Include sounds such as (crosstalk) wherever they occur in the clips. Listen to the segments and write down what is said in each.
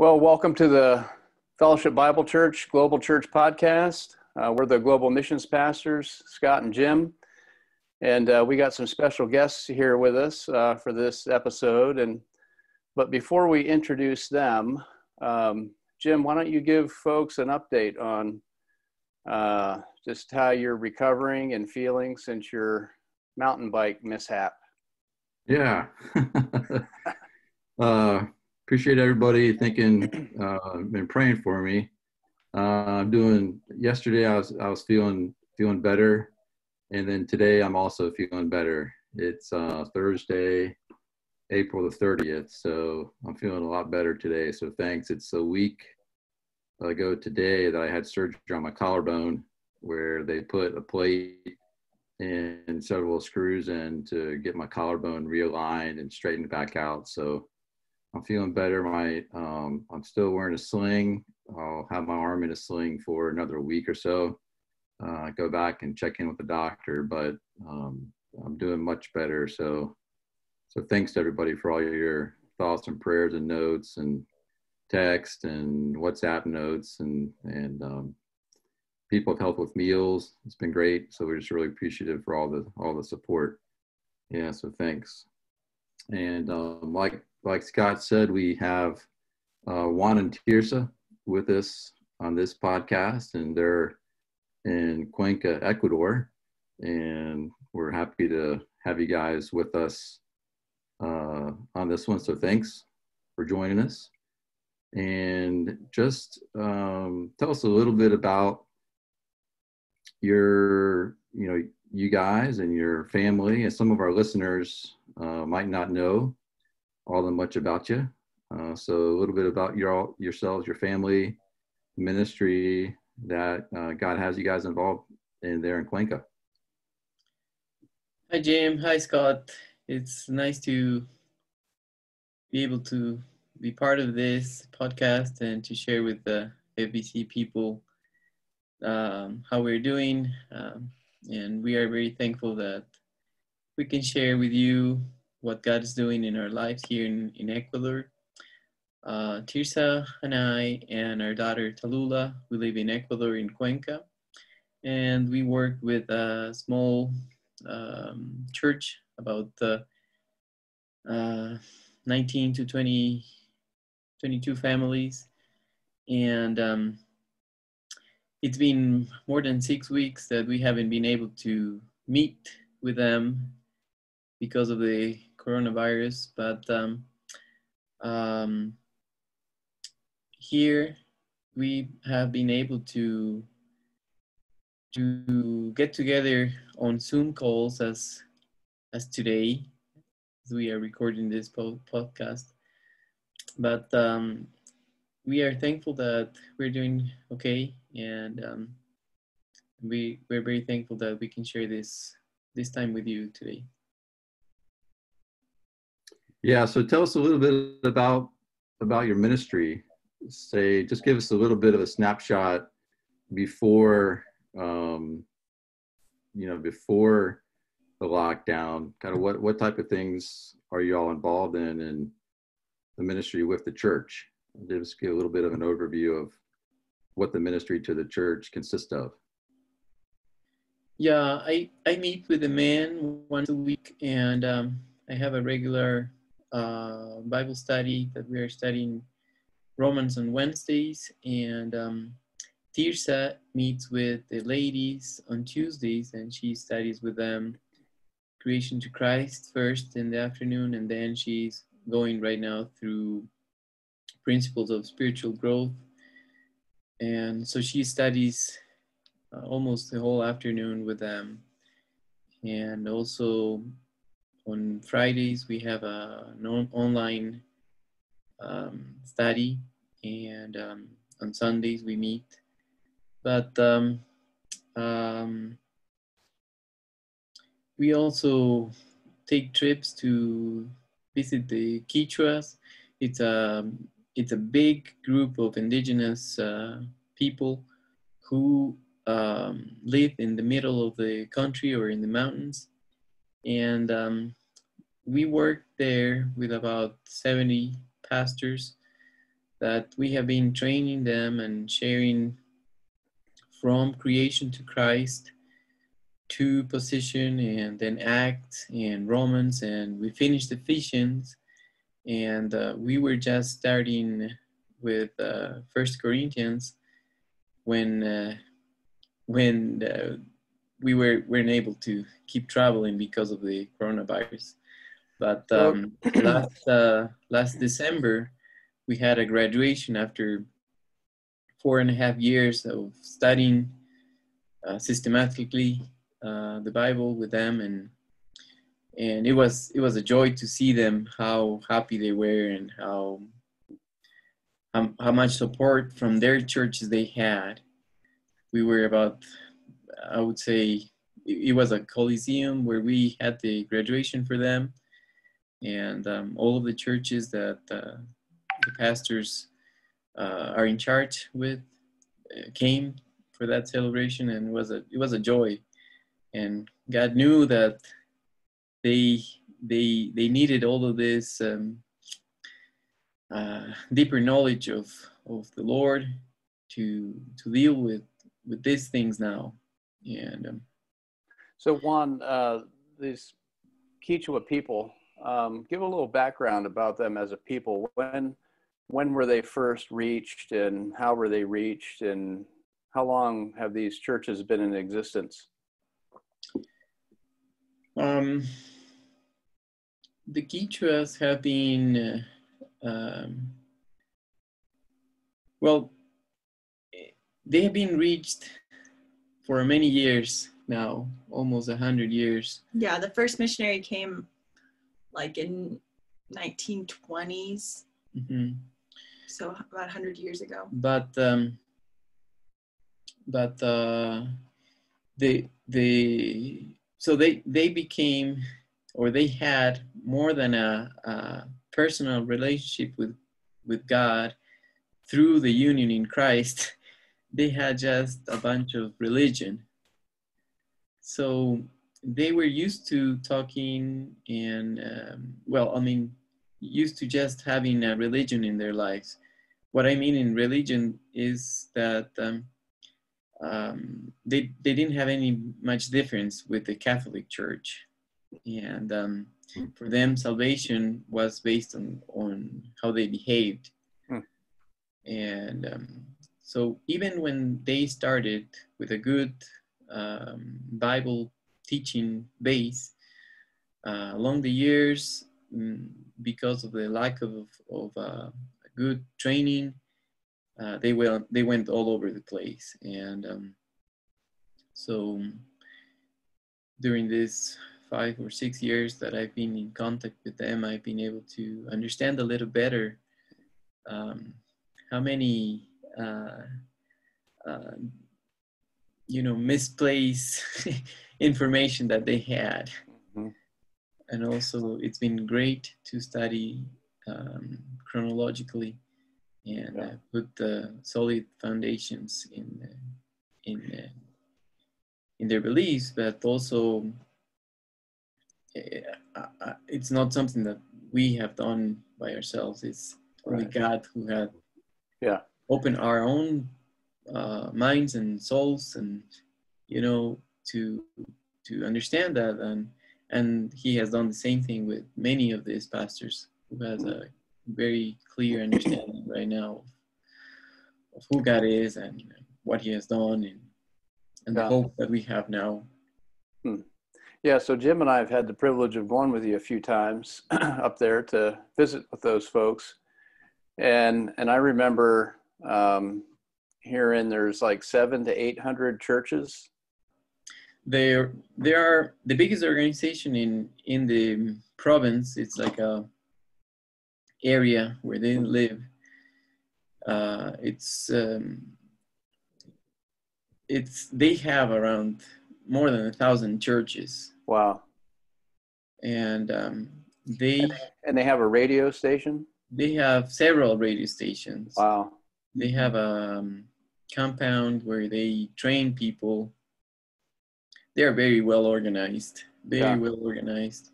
Well, welcome to the Fellowship Bible Church Global Church Podcast. Uh, we're the global missions pastors, Scott and Jim, and uh, we got some special guests here with us uh, for this episode. And but before we introduce them, um, Jim, why don't you give folks an update on uh, just how you're recovering and feeling since your mountain bike mishap? Yeah. (laughs) appreciate everybody thinking uh, and praying for me. Uh, I'm doing. Yesterday, I was I was feeling feeling better, and then today I'm also feeling better. It's uh, Thursday, April the 30th, so I'm feeling a lot better today. So thanks. It's a week ago today that I had surgery on my collarbone, where they put a plate and several screws in to get my collarbone realigned and straightened back out. So I'm feeling better. My um, I'm still wearing a sling. I'll have my arm in a sling for another week or so. Uh, go back and check in with the doctor, but um, I'm doing much better. So, so thanks to everybody for all your thoughts and prayers and notes and text and WhatsApp notes and and um, people have helped with meals. It's been great. So we're just really appreciative for all the all the support. Yeah. So thanks. And um, like like Scott said, we have uh, Juan and Tirsa with us on this podcast, and they're in Cuenca, Ecuador. And we're happy to have you guys with us uh, on this one. So thanks for joining us. And just um, tell us a little bit about your, you know, you guys and your family. And some of our listeners uh, might not know all that much about you. Uh, so a little bit about your yourselves, your family, ministry that uh, God has you guys involved in there in Cuenca. Hi Jim, hi Scott. It's nice to be able to be part of this podcast and to share with the FBC people um, how we're doing. Um, and we are very thankful that we can share with you what God is doing in our lives here in, in Ecuador. Uh, Tirsa and I and our daughter Talula, we live in Ecuador in Cuenca, and we work with a small um, church about uh, uh, 19 to 20, 22 families, and um, it's been more than six weeks that we haven't been able to meet with them because of the coronavirus, but um, um, here we have been able to to get together on Zoom calls as as today, as we are recording this po- podcast. But um, we are thankful that we're doing okay, and um, we we're very thankful that we can share this this time with you today. Yeah, so tell us a little bit about about your ministry. Say, just give us a little bit of a snapshot before, um, you know, before the lockdown. Kind of what what type of things are you all involved in in the ministry with the church? Just give a little bit of an overview of what the ministry to the church consists of. Yeah, I I meet with a man once a week, and um, I have a regular uh, Bible study that we are studying Romans on Wednesdays, and um, Tirsa meets with the ladies on Tuesdays, and she studies with them creation to Christ first in the afternoon, and then she's going right now through principles of spiritual growth. And so she studies uh, almost the whole afternoon with them. And also on Fridays, we have a, an online um, study, and um, on Sundays, we meet. But um, um, we also take trips to visit the Quichuas. It's a, it's a big group of indigenous uh, people who um, live in the middle of the country or in the mountains and um, we worked there with about 70 pastors that we have been training them and sharing from creation to Christ to position and then Acts and Romans, and we finished Ephesians, and uh, we were just starting with uh, First Corinthians when uh, when we were weren't able to keep traveling because of the coronavirus. But um, (clears throat) last uh, last December, we had a graduation after four and a half years of studying uh, systematically uh, the Bible with them, and and it was it was a joy to see them how happy they were and how how, how much support from their churches they had. We were about, I would say, it was a coliseum where we had the graduation for them, and um, all of the churches that uh, the pastors uh, are in charge with uh, came for that celebration, and it was a it was a joy, and God knew that they they they needed all of this um, uh, deeper knowledge of of the Lord to to deal with with these things now, and um, so Juan, uh, these Quechua people, um, give a little background about them as a people. When when were they first reached, and how were they reached, and how long have these churches been in existence? Um, the Quichuas have been, uh, um, well, they have been reached for many years now, almost a hundred years. Yeah, the first missionary came like in 1920s, hmm so about 100 years ago. But um, but uh, they they so they they became or they had more than a, a personal relationship with with God through the union in Christ. They had just a bunch of religion. So they were used to talking and um, well, I mean, used to just having a religion in their lives. What I mean in religion is that um, um, they they didn't have any much difference with the Catholic Church, and um, for them, salvation was based on on how they behaved, Hmm. and um, so even when they started with a good um, Bible teaching base, uh, along the years, mm, because of the lack of of uh, good training, uh, they went they went all over the place, and um, so during this five or six years that I've been in contact with them, I've been able to understand a little better um, how many you know misplaced (laughs) information that they had Mhm. and also it's been great to study um, chronologically and Yeah. uh, put the solid foundations in uh, in uh, in their beliefs, but also uh, uh, it's not something that we have done by ourselves. It's only Right. God who had Yeah. Opened our own uh, minds and souls, and you know to to understand that and and he has done the same thing with many of these pastors who has a very clear understanding right now of who God is and what he has done and, and the Yeah. hope that we have now. Yeah, so Jim and I have had the privilege of going with you a few times (clears throat) up there to visit with those folks, and and I remember um, in there's like seven to eight hundred churches. They there are the biggest organization in in the province. It's like a area where they live. Uh, it's um, it's they have around more than a thousand churches, Wow, and um, they and they have a radio station. they have several radio stations. Wow, They have a um, compound where they train people. They are very well organized, very Yeah. well organized.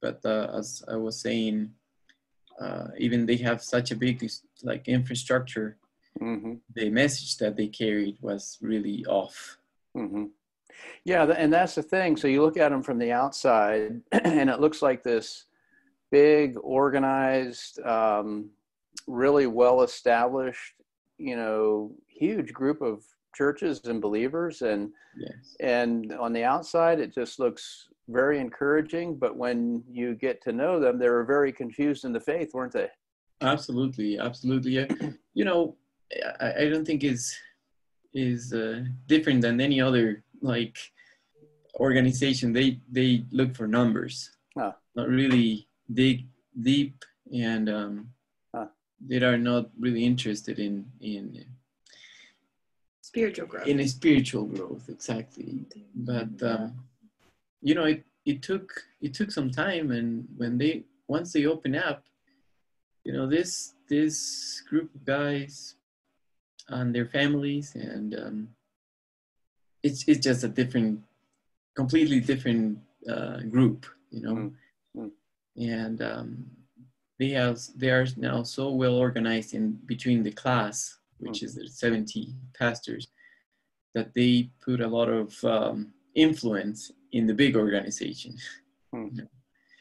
But uh, as I was saying, uh, even they have such a big like infrastructure hmm the message that they carried was really off hmm Yeah, and that's the thing. So you look at them from the outside, (clears throat) and it looks like this big, organized, um, really well established, you know, huge group of churches and believers. And yes and on the outside, it just looks very encouraging. But when you get to know them, they were very confused in the faith, weren't they? absolutely absolutely yeah. you know I, I don't think is is uh, different than any other like organization they they look for numbers Ah. not really dig deep and um, They are not really interested in in Spiritual growth. in a spiritual growth exactly but um, you know it, it took it took some time and when they once they open up you know this this group of guys and their families and um, it's it's just a different completely different uh, group you know Mm, mm. and um, they have they are now so well organized in between the class which is the 70 pastors that they put a lot of um, influence in the big organization.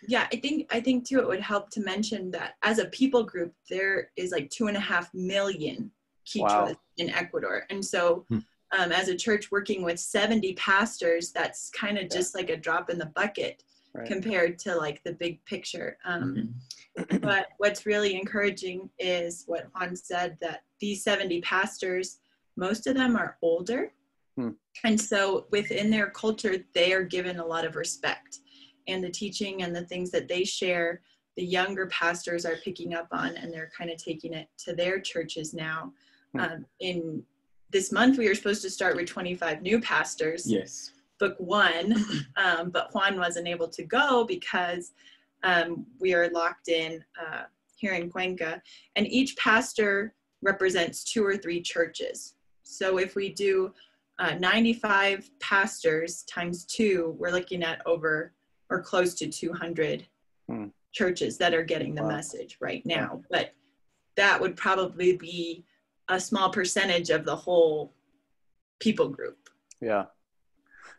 Yeah i think i think too it would help to mention that as a people group there is like two and a half million Quichuas Wow. in ecuador. And so Hmm. um, as a church working with 70 pastors that's kind of just like a drop in the bucket Right. compared to like the big picture um, Mhm. but what's really encouraging is what Juan said that these 70 pastors, most of them are older. Hmm. And so within their culture, they are given a lot of respect. And the teaching and the things that they share, the younger pastors are picking up on and they're kind of taking it to their churches now. Hmm. Um, in this month, we were supposed to start with 25 new pastors yes book one, (laughs) um, but Juan wasn't able to go because um, we are locked in uh, here in Cuenca, and each pastor represents two or three churches. So if we do uh, 95 pastors times two, we're looking at over or close to 200 Hmm. churches that are getting the Wow. message right now. But that would probably be a small percentage of the whole people group. Yeah.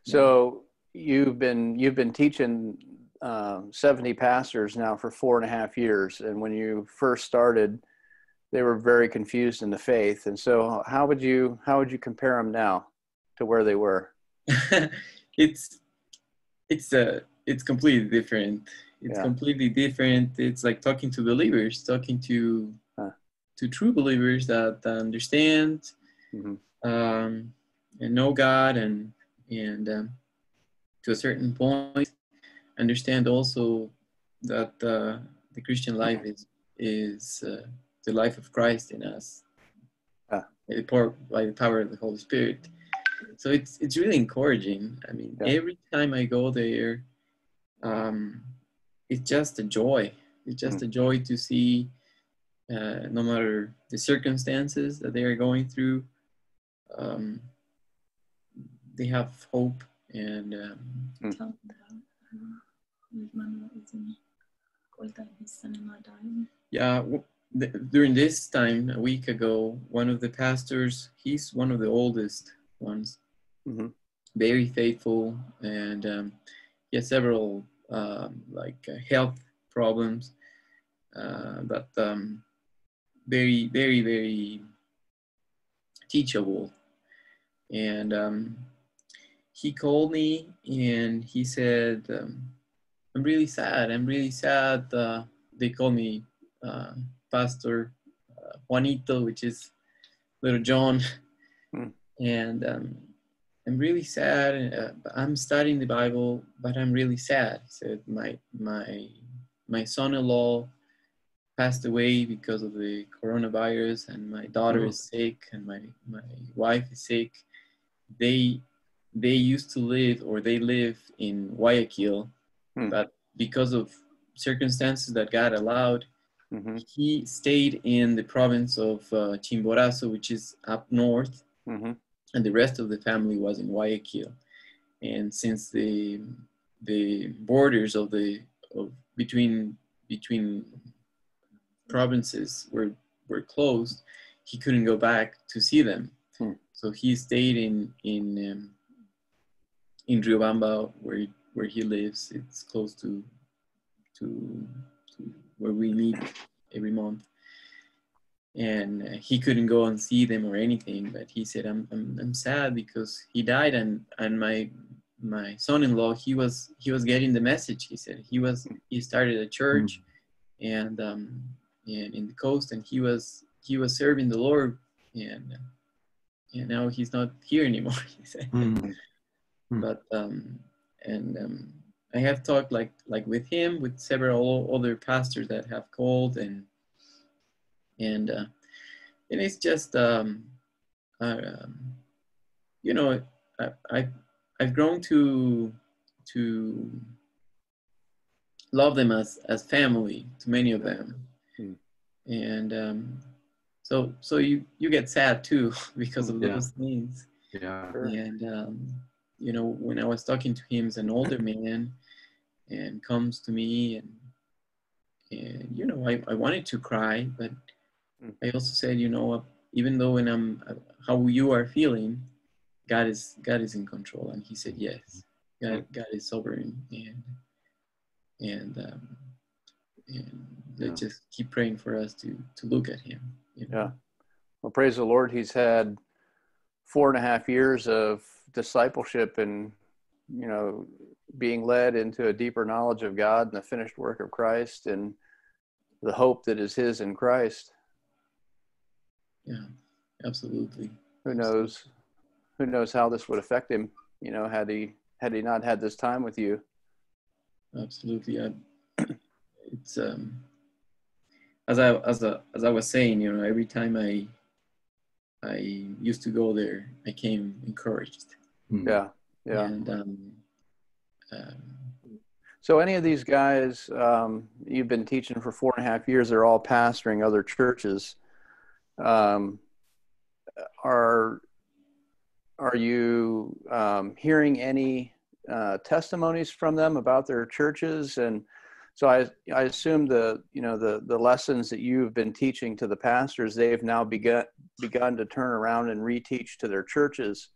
So you've been you've been teaching um, 70 pastors now for four and a half years, and when you first started, they were very confused in the faith. And so, how would you how would you compare them now to where they were? (laughs) it's it's uh it's completely different it's Yeah. completely different it's like talking to believers talking to Huh. to true believers that understand Mhm. um and know god and and um, to a certain point understand also that uh, the christian life is is uh, the life of christ in us Ah. by the power by the power of the holy spirit so it's it's really encouraging i mean Yeah. every time i go there um it's just a joy it's just Mm. a joy to see uh, no matter the circumstances that they are going through um, they have hope and um, Tell them about um, his mom is in Cuenca and his son-in-law died. Yeah, w- th- during this time a week ago, one of the pastors, he's one of the oldest ones, Mhm. very faithful, and um, he has several um, like uh, health problems, uh, but um, very, very, very teachable. And um, he called me and he said, um, I'm really sad. I'm really sad. Uh, they call me uh, Pastor uh, Juanito, which is Little John. Hmm. And um, I'm really sad. Uh, I'm studying the Bible, but I'm really sad. He said my my my son-in-law passed away because of the coronavirus, and my daughter Hmm. is sick, and my my wife is sick. They they used to live or they live in Guayaquil, Hmm. but because of circumstances that God allowed, hmm he stayed in the province of uh, Chimborazo, which is up north, hmm and the rest of the family was in Guayaquil. And since the the borders of the of between between provinces were were closed, he couldn't go back to see them. Hmm. So he stayed in in um, in Riobamba where where he lives. It's close to to, to where we meet every month. And uh, he couldn't go and see them or anything, but he said, "I'm I'm, I'm sad because he died, and and my my son-in-law he was he was getting the message. He said he was he started a church, and um and in the coast, and he was he was serving the Lord, and and now he's not here anymore. (laughs) He said, Mm. But um, and um, I have talked like like with him, with several other pastors that have called, and and uh, and it's just um, uh, um, you know I, I I've grown to to love them as as family to many of them, Hmm. and um, so so you you get sad too (laughs) because of Yeah. those things. Yeah. And um, you know, when I was talking to him as an older (laughs) man, and comes to me, and and you know, I, I wanted to cry, but Mm. I also said, you know, even though when I'm how you are feeling, God is God is in control, and he said yes, God God is sovereign, and and um, and Yeah. let's just keep praying for us to to look at Him. you know. Yeah. Well, praise the Lord. He's had four and a half years of discipleship and, you know, being led into a deeper knowledge of God and the finished work of Christ and the hope that is His in Christ. yeah, absolutely. Who knows? Who knows how this would affect him? You know, had he had he not had this time with you. absolutely I, (clears throat) it's um as i as I, as i was saying you know every time i i used to go there i came encouraged Mm. Yeah, yeah. and um, um So, any of these guys um, you've been teaching for four and a half years, they're all pastoring other churches. Um, are are you um, hearing any uh, testimonies from them about their churches? And so, I I assume the you know the the lessons that you've been teaching to the pastors, they've now begun begun to turn around and reteach to their churches.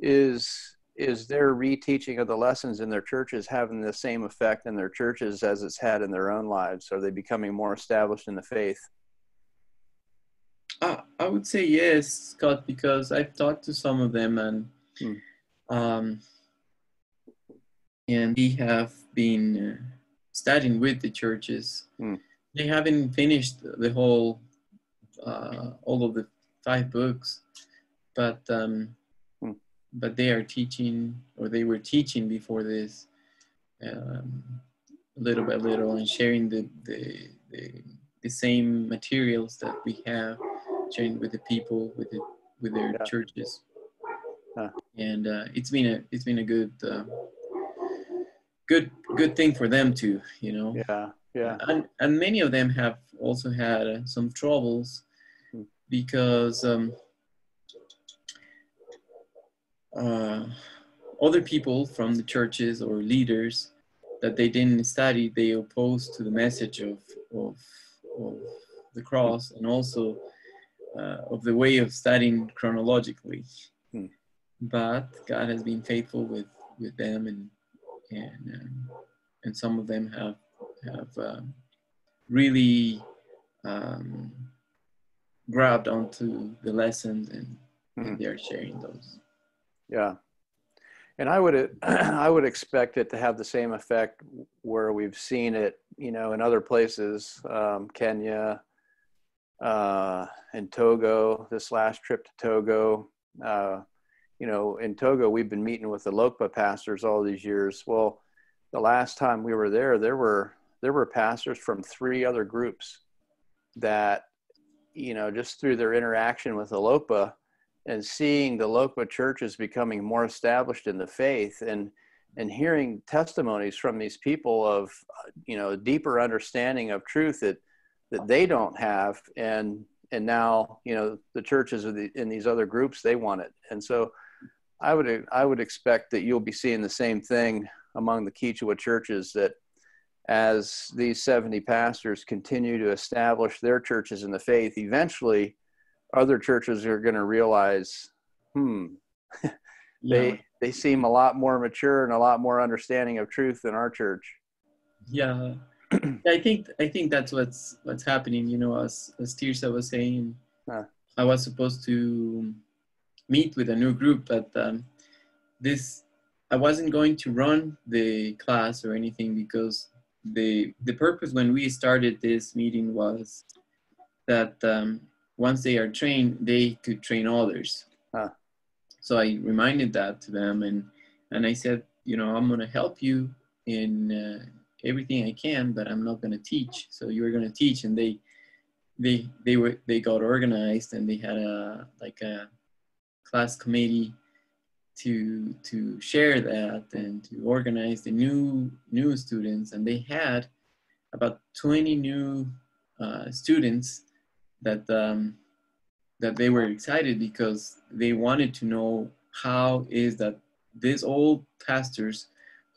Is is their reteaching of the lessons in their churches having the same effect in their churches as it's had in their own lives? Are they becoming more established in the faith? I, I would say yes scott because i've talked to some of them and Hmm. um and we have been studying with the churches Hmm. they haven't finished the whole uh, all of the five books but um Hmm. but they are teaching or they were teaching before this um, little by little and sharing the, the the the same materials that we have sharing with the people with the with their Yeah. churches Huh. and uh, it's been a it's been a good uh, good good thing for them too you know Yeah, yeah, and, and many of them have also had uh, some troubles Hmm. because um, uh, other people from the churches or leaders that they didn't study they opposed to the message of of, of the cross and also uh, of the way of studying chronologically Hmm. but god has been faithful with with them and and um, and some of them have have um, really um, grabbed onto the lessons and, and they are sharing those. yeah. And I would (clears throat) I would expect it to have the same effect where we've seen it, you know, in other places, um, Kenya, uh, and Togo. This last trip to Togo, uh, you know, in Togo, we've been meeting with the Lokpa pastors all these years. Well, the last time we were there, there were there were pastors from three other groups that, you know, just through their interaction with the Lokpa and seeing the local churches becoming more established in the faith and and hearing testimonies from these people of you know a deeper understanding of truth that that they don't have and and now you know the churches in these other groups they want it and so i would i would expect that you'll be seeing the same thing among the Quechua churches that as these 70 pastors continue to establish their churches in the faith, eventually other churches are going to realize, hmm, (laughs) they yeah. they seem a lot more mature and a lot more understanding of truth than our church. (clears throat) yeah i think i think that's what's what's happening you know as as tirsa was saying Huh. i was supposed to meet with a new group but um, this i wasn't going to run the class or anything because the the purpose when we started this meeting was that um, once they are trained they could train others Huh. so i reminded that to them and and i said you know i'm going to help you in uh, everything I can, but I'm not going to teach. So you're going to teach, and they, they, they were they got organized, and they had a like a class committee to to share that and to organize the new new students, and they had about 20 new uh, students that um, that they were excited because they wanted to know how is that these old pastors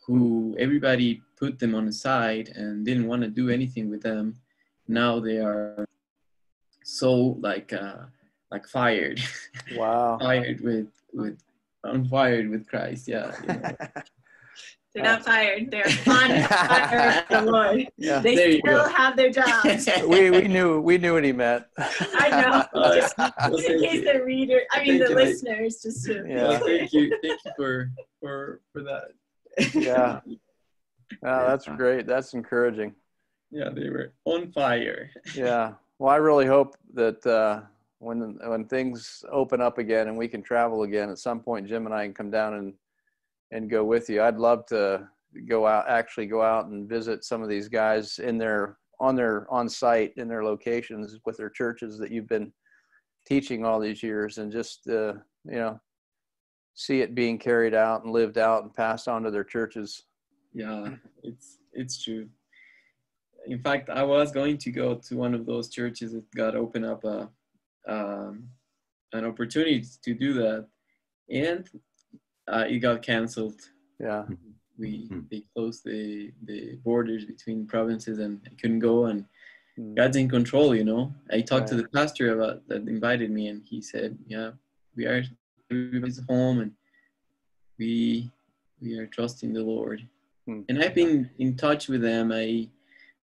who everybody put them on the side and didn't want to do anything with them now they are so like uh like fired Wow. (laughs) fired with with on fired with christ yeah you (laughs) know. They're not fired. They're on fire (laughs) for the Lord. yeah. They There you still go. have their jobs. we we knew we knew what he meant. I know. Uh, Just well, in case you. the reader, I mean Thank the you. listeners, just to Yeah. Well, thank you thank you for for for that Yeah. Oh, that's great. That's encouraging. yeah they were on fire Yeah. Well, I really hope that uh, when when things open up again and we can travel again, at some point, Jim and I can come down and and go with you. I'd love to go out, actually go out and visit some of these guys in their on their on site in their locations with their churches that you've been teaching all these years, and just uh, you know see it being carried out and lived out and passed on to their churches. Yeah, it's it's true. In fact, I was going to go to one of those churches that got open up a um, an opportunity to do that, and uh, it got canceled. Yeah. We Mhm. they closed the the borders between provinces, and I couldn't go. And Mm. God's in control, you know. I talked to the pastor about that invited me, and he said, "Yeah, we are everybody's home, and we we are trusting the Lord." Hmm. And I've been in touch with them. I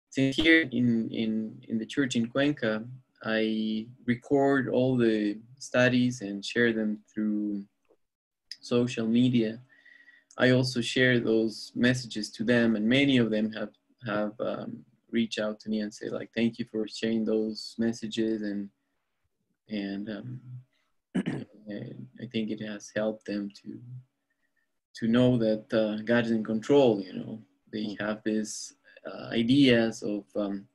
since here in in in the church in Cuenca, I record all the studies and share them through social media. I also share those messages to them, and many of them have have um, reached out to me and say like, "Thank you for sharing those messages," and and um, (clears throat) I think it has helped them to to know that uh, God is in control. You know, they have these uh, ideas of um,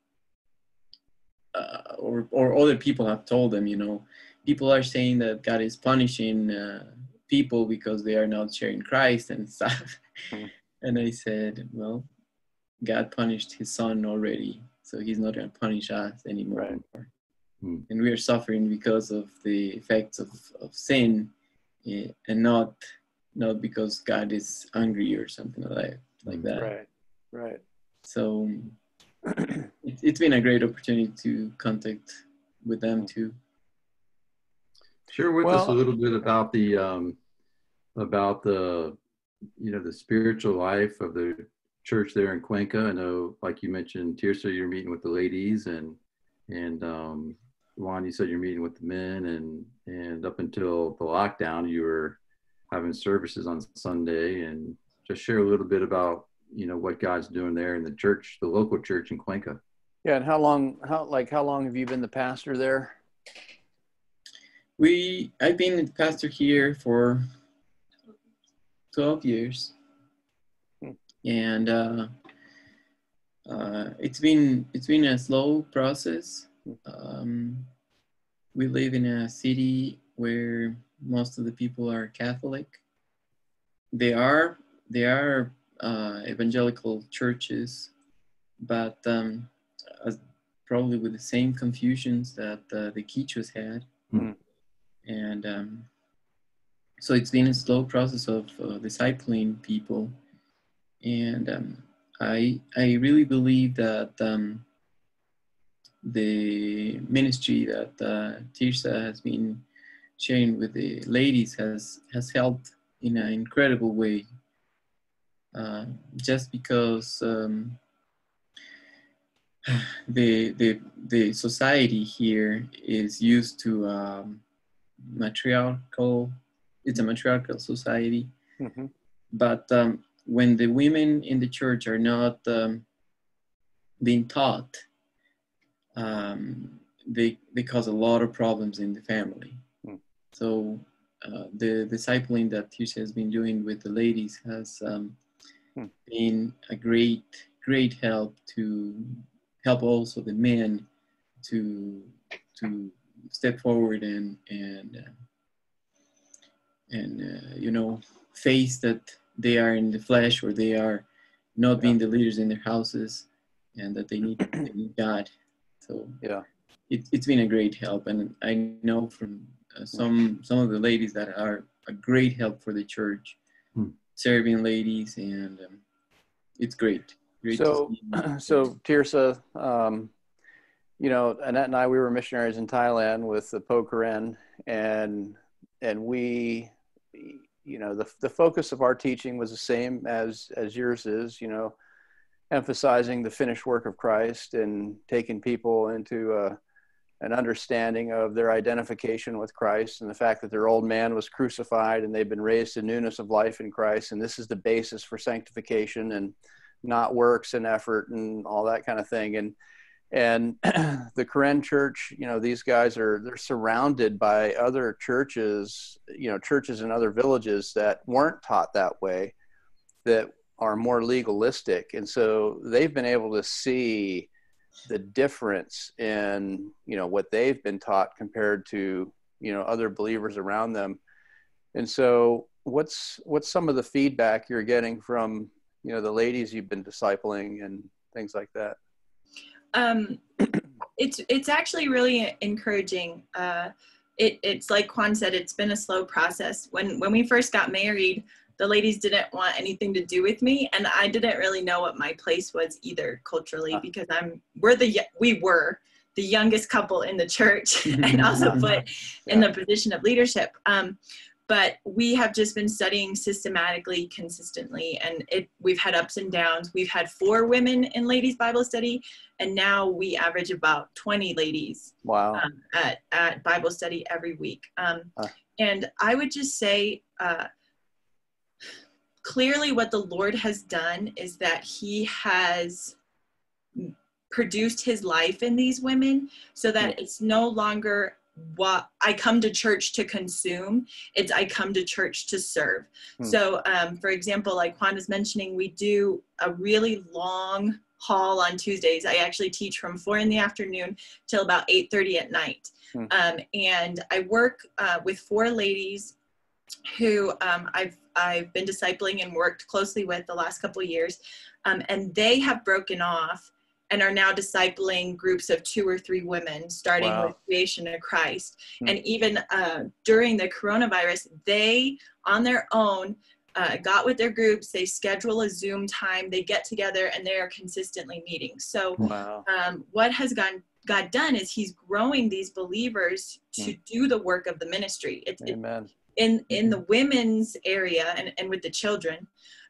uh, or or other people have told them. You know, people are saying that God is punishing uh, people because they are not sharing Christ and (laughs) stuff. Mhm. and I said, well, God punished His Son already, so He's not going to punish us anymore. Right. Hmm. And we are suffering because of the effects of, of sin, eh, and not not because God is angry or something like that. Like that. Right. Right. So (clears throat) it, it's been a great opportunity to contact with them too. Share with us a little bit about the um, about the you know the spiritual life of the church there in Cuenca. I know, like you mentioned, Tirsa, you're meeting with the ladies, and and um, Juan, you said you're meeting with the men, and and up until the lockdown, you were having services on Sunday, and just share a little bit about you know what God's doing there in the church, the local church in Cuenca. Yeah, and how long? How like how long have you been the pastor there? We I've been the pastor here for 12 years. Hmm. And uh, uh, it's been it's been a slow process. Um, we live in a city where most of the people are Catholic. They are they are uh, evangelical churches, but um, probably with the same confusions that uh, the Quichuas had, Hmm. and um, so it's been a slow process of uh, discipling people. And um, I I really believe that um, the ministry that uh, Tirsa has been sharing with the ladies has has helped in an incredible way. Uh, just because um, (laughs) the the the society here is used to um, matriarchal. It's a matriarchal society, Mm-hmm. but um, when the women in the church are not um, being taught, um, they they cause a lot of problems in the family. Mm. So uh, the discipling that Tirsa has been doing with the ladies has um, Mm. been a great great help to help also the men to to step forward and and uh, and uh, you know face that they are in the flesh or they are not being the leaders in their houses and that they need, they need God. So Yeah. it, it's been a great help, and I know from uh, some some of the ladies that are a great help for the church, Hmm. serving ladies, and um, it's great. Great So, (clears throat) so Tirsa, um, you know, Annette and I, we were missionaries in Thailand with the Pwo Karen, and and we, you know, the the focus of our teaching was the same as as yours is. You know, emphasizing the finished work of Christ and taking people into a, an understanding of their identification with Christ and the fact that their old man was crucified and they've been raised to newness of life in Christ, and this is the basis for sanctification and not works and effort and all that kind of thing. And and (clears throat) the Karen church you know these guys are they're surrounded by other churches you know churches in other villages that weren't taught that way that are more legalistic. And so they've been able to see the difference in you know what they've been taught compared to you know other believers around them. And so what's what's some of the feedback you're getting from you know the ladies you've been discipling and things like that um, (clears throat) it's it's actually really encouraging. Uh, it, it's like Juan said, it's been a slow process. When when we first got married, the ladies didn't want anything to do with me, and I didn't really know what my place was either culturally Uh. because I'm we're the we were the youngest couple in the church (laughs) and also put in the position of leadership. Um, but we have just been studying systematically, consistently, and it we've had ups and downs. We've had four women in ladies Bible study, and now we average about 20 ladies wow um, at, at Bible study every week. Um, Huh. And I would just say, uh, clearly, what the Lord has done is that He has produced His life in these women so that it's no longer what I come to church to consume, it's I come to church to serve. Hmm. So, um, for example, like Juan was mentioning, we do a really long haul on Tuesdays. I actually teach from four in the afternoon till about 8.30 at night. Hmm. Um, and I work uh, with four ladies who um, I've, I've been discipling and worked closely with the last couple of years. Um, and they have broken off and are now discipling groups of two or three women, starting Wow. with Creation of Christ. Hmm. And even uh, during the coronavirus, they, on their own, uh, got with their groups, they schedule a Zoom time, they get together, and they are consistently meeting. So, wow um, what has gone, God done is He's growing these believers to do the work of the ministry. It, amen in in the women's area and, and with the children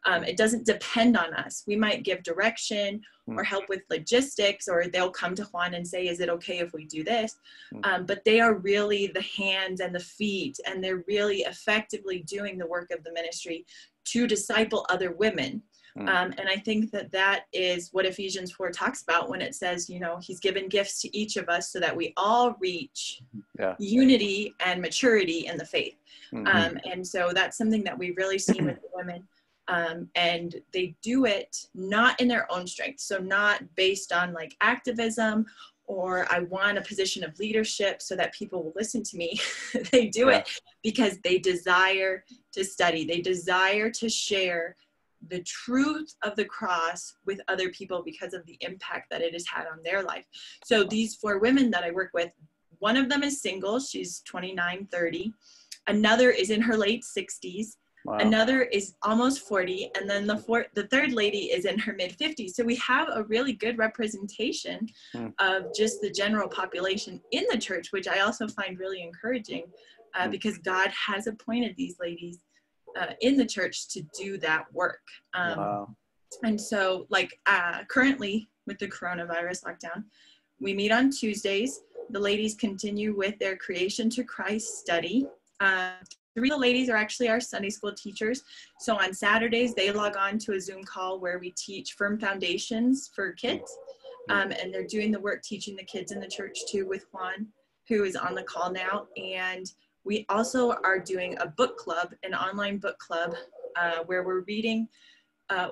um, it doesn't depend on us. We might give direction or help with logistics or they'll come to juan and say is it okay if we do this? Mm. um, but they are really the hands and the feet and they're really effectively doing the work of the ministry to disciple other women Mm. um, and i think that that is what ephesians 4 talks about when it says you know he's given gifts to each of us so that we all reach Yeah. unity and maturity in the faith Mhm. um, and so that's something that we've really seen with the women. Um, and they do it not in their own strength. So, not based on like activism or I want a position of leadership so that people will listen to me. (laughs) they do Yeah. it because they desire to study, they desire to share the truth of the cross with other people because of the impact that it has had on their life. So, these four women that I work with, one of them is single, she's 29, 30 another is in her late 60s Wow. Another is almost 40, and then the fourth, the third lady is in her mid 50s. So we have a really good representation Hmm. of just the general population in the church, which I also find really encouraging, uh, Hmm. because God has appointed these ladies uh, in the church to do that work. Um, wow. and so, like uh, currently with the coronavirus lockdown, we meet on Tuesdays. The ladies continue with their Creation to Christ study. Uh, three of the ladies are actually our Sunday school teachers. So on Saturdays, they log on to a Zoom call where we teach firm foundations for kids. Um, and they're doing the work teaching the kids in the church too with Juan, who is on the call now. And we also are doing a book club, an online book club, uh, where we're reading uh,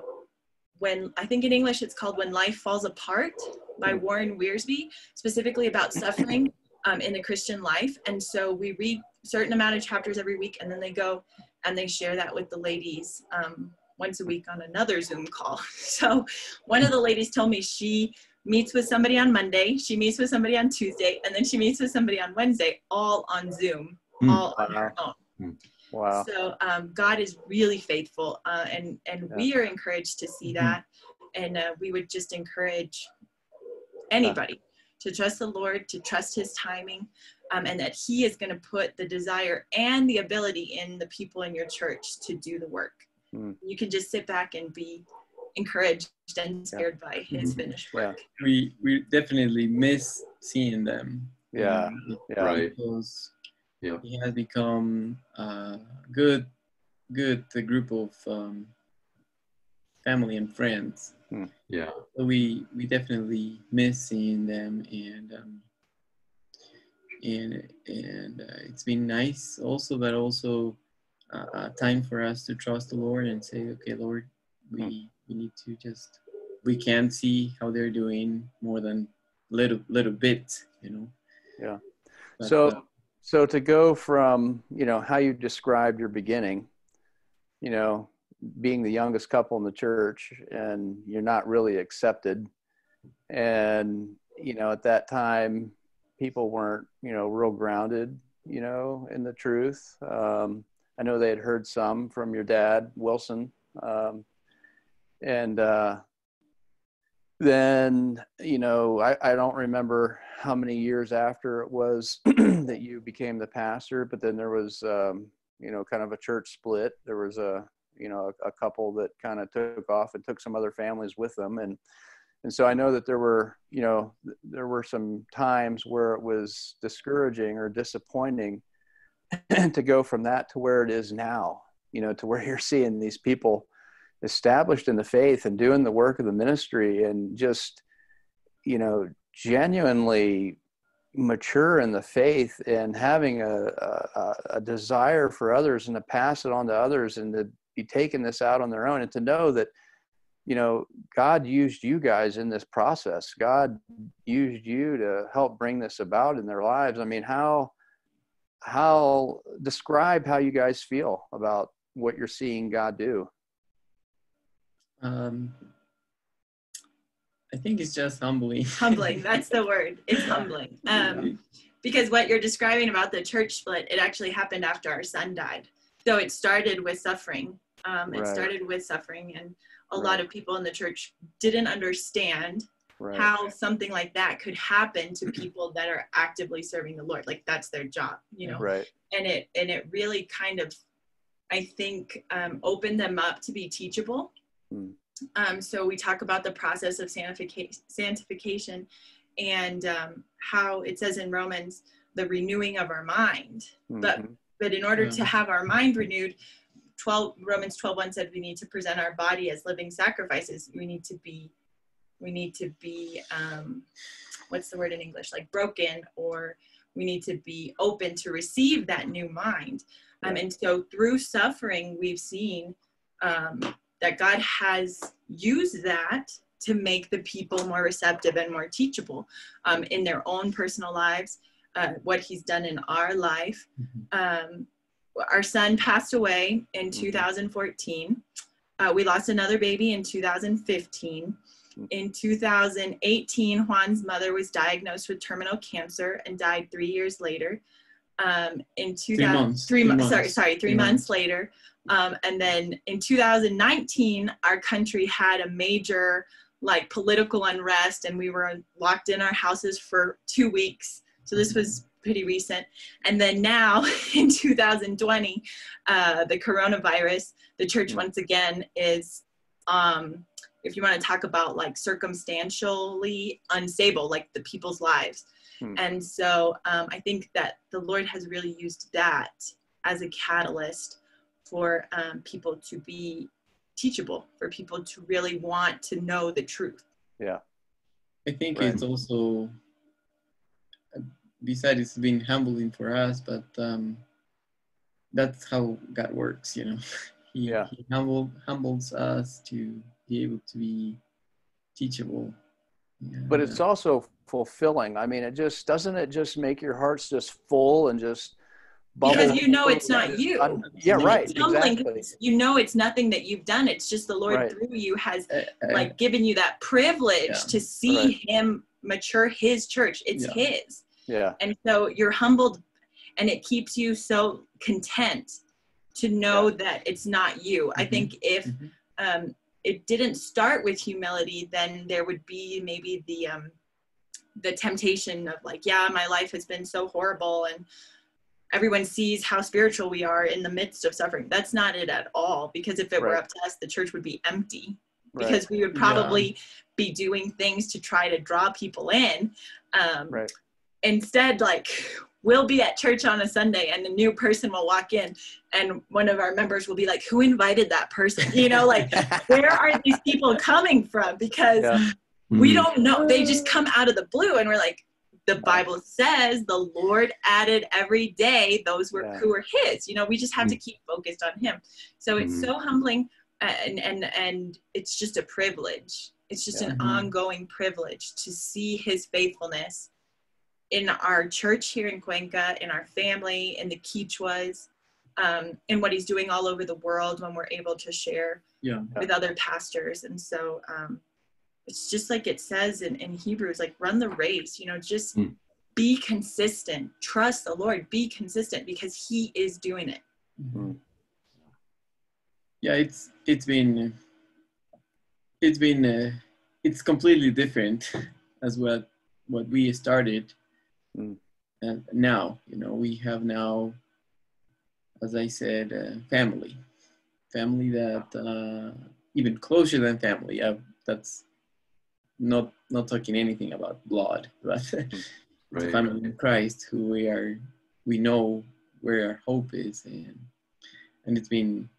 when I think in English it's called When Life Falls Apart by Warren Wiersbe, specifically about (laughs) suffering um, in the Christian life. And so we read certain amount of chapters every week, and then they go and they share that with the ladies um, once a week on another Zoom call. (laughs) So one of the ladies told me she meets with somebody on Monday, she meets with somebody on Tuesday, and then she meets with somebody on Wednesday, all on Zoom, Hmm. all on her own. Wow. So um, God is really faithful, uh, and and Yeah. we are encouraged to see Mhm. that, and uh, we would just encourage anybody to trust the Lord, to trust His timing, um, and that He is going to put the desire and the ability in the people in your church to do the work. Mm. You can just sit back and be encouraged and inspired by His Mhm. finished Yeah. work. We we definitely miss seeing them. Yeah. um, Yeah. Right. Because Yeah. he has become a good, good a group of um, family and friends. Yeah. So we we definitely miss seeing them, and um, and and uh, it's been nice also, but also uh, a time for us to trust the Lord and say, okay, Lord, we we need to just we can see how they're doing more than little little bit, you know. Yeah. But, So, uh, so to go from you know how you described your beginning, you know, being the youngest couple in the church, and you're not really accepted, and you know at that time people weren't you know real grounded, you know, in the truth. Um, I know they had heard some from your dad Wilson, um, and uh, then you know I, I don't remember how many years after it was (clears throat) that you became the pastor but then there was um, you know kind of a church split. There was a you know a, a couple that kind of took off and took some other families with them. And and so i know that there were you know th- there were some times where it was discouraging or disappointing (clears throat) to go from that to where it is now you know to where you're seeing these people established in the faith and doing the work of the ministry and just you know genuinely mature in the faith and having a, a, a desire for others and to pass it on to others and to be taking this out on their own and to know that you know god used you guys in this process. God used you to help bring this about in their lives. I mean how how describe how you guys feel about what you're seeing god do um, I think it's just humbling. (laughs) humbling that's the word. It's humbling. (laughs) Um, because what you're describing about the church split it actually happened after our son died. So it started with suffering. Um, it Right. started with suffering and a Right. lot of people in the church didn't understand right. how something like that could happen to people that are actively serving the lord. Like that's their job you know? Right. And it and it really kind of i think um, opened them up to be teachable Hmm. um, so we talk about the process of sanctification, sanctification and um, how it says in romans the renewing of our mind. But- Mhm. but in order to have our mind renewed 12 romans 12 1 said we need to present our body as living sacrifices. We need to be we need to be um, what's the word in english? Like broken or we need to be open to receive that new mind. Um, and so through suffering we've seen um, that god has used that to make the people more receptive and more teachable um, in their own personal lives uh, what he's done in our life um, our son passed away in 2014. Uh, we lost another baby in 2015. In 2018, Juan's mother was diagnosed with terminal cancer and died three years later. um, in 2000, Three months. three Three months, sorry, sorry, three, Three months, later. Um, and then in 2019, our country had a major like political unrest and we were locked in our houses for two weeks. So this was pretty recent. And then now (laughs) in 2020, uh, the coronavirus, the church once again is, um, if you want to talk about like circumstantially unstable, like the people's lives. Hmm. And so um, I think that the Lord has really used that as a catalyst for um, people to be teachable, for people to really want to know the truth. Yeah. I think Right. it's also, uh, besides it's been humbling for us, but um, that's how God works, you know. (laughs) he, Yeah. he humble, humbles us to be able to be teachable. but it's also fulfilling. I mean, it just doesn't it just make your hearts just full and just bubble? Because you know it's not you. Un- yeah, right. It's humbling you know it's nothing that you've done. It's just the Lord Right. through you has uh, uh, like given you that privilege Yeah. to see Right. Him mature His church. It's Yeah. His. Yeah. and so you're humbled and it keeps you so content to know that it's not you i Mhm. think if Mhm. um, it didn't start with humility then there would be maybe the um, the temptation of like yeah my life has been so horrible and everyone sees how spiritual we are in the midst of suffering that's not it at all because if it were up to us the church would be empty Right. because we would probably be doing things to try to draw people in um, right. instead like we'll be at church on a sunday and a new person will walk in and one of our members will be like who invited that person you know like (laughs) where are these people coming from because Yeah. we Mhm. don't know they just come out of the blue and we're like the bible says the lord added every day those were Yeah. who were his you know we just have to keep focused on him so it's Mhm. so humbling uh, and and and it's just a privilege it's just an Yeah. Mhm. ongoing privilege to see his faithfulness in our church here in Cuenca, in our family, in the Quichuas, um, in what he's doing all over the world when we're able to share Yeah. with other pastors. And so um, it's just like it says in, in Hebrews, like run the race, you know, just Mm. be consistent, trust the Lord, be consistent because he is doing it. Mm. yeah it's it's been it's been uh, it's completely different (laughs) as what what we started Mm. and now you know we have now as i said uh, family family that uh, even closer than family uh, that's not not talking anything about blood (laughs) but a Right. family in christ who we are we know where our hope is and and it's been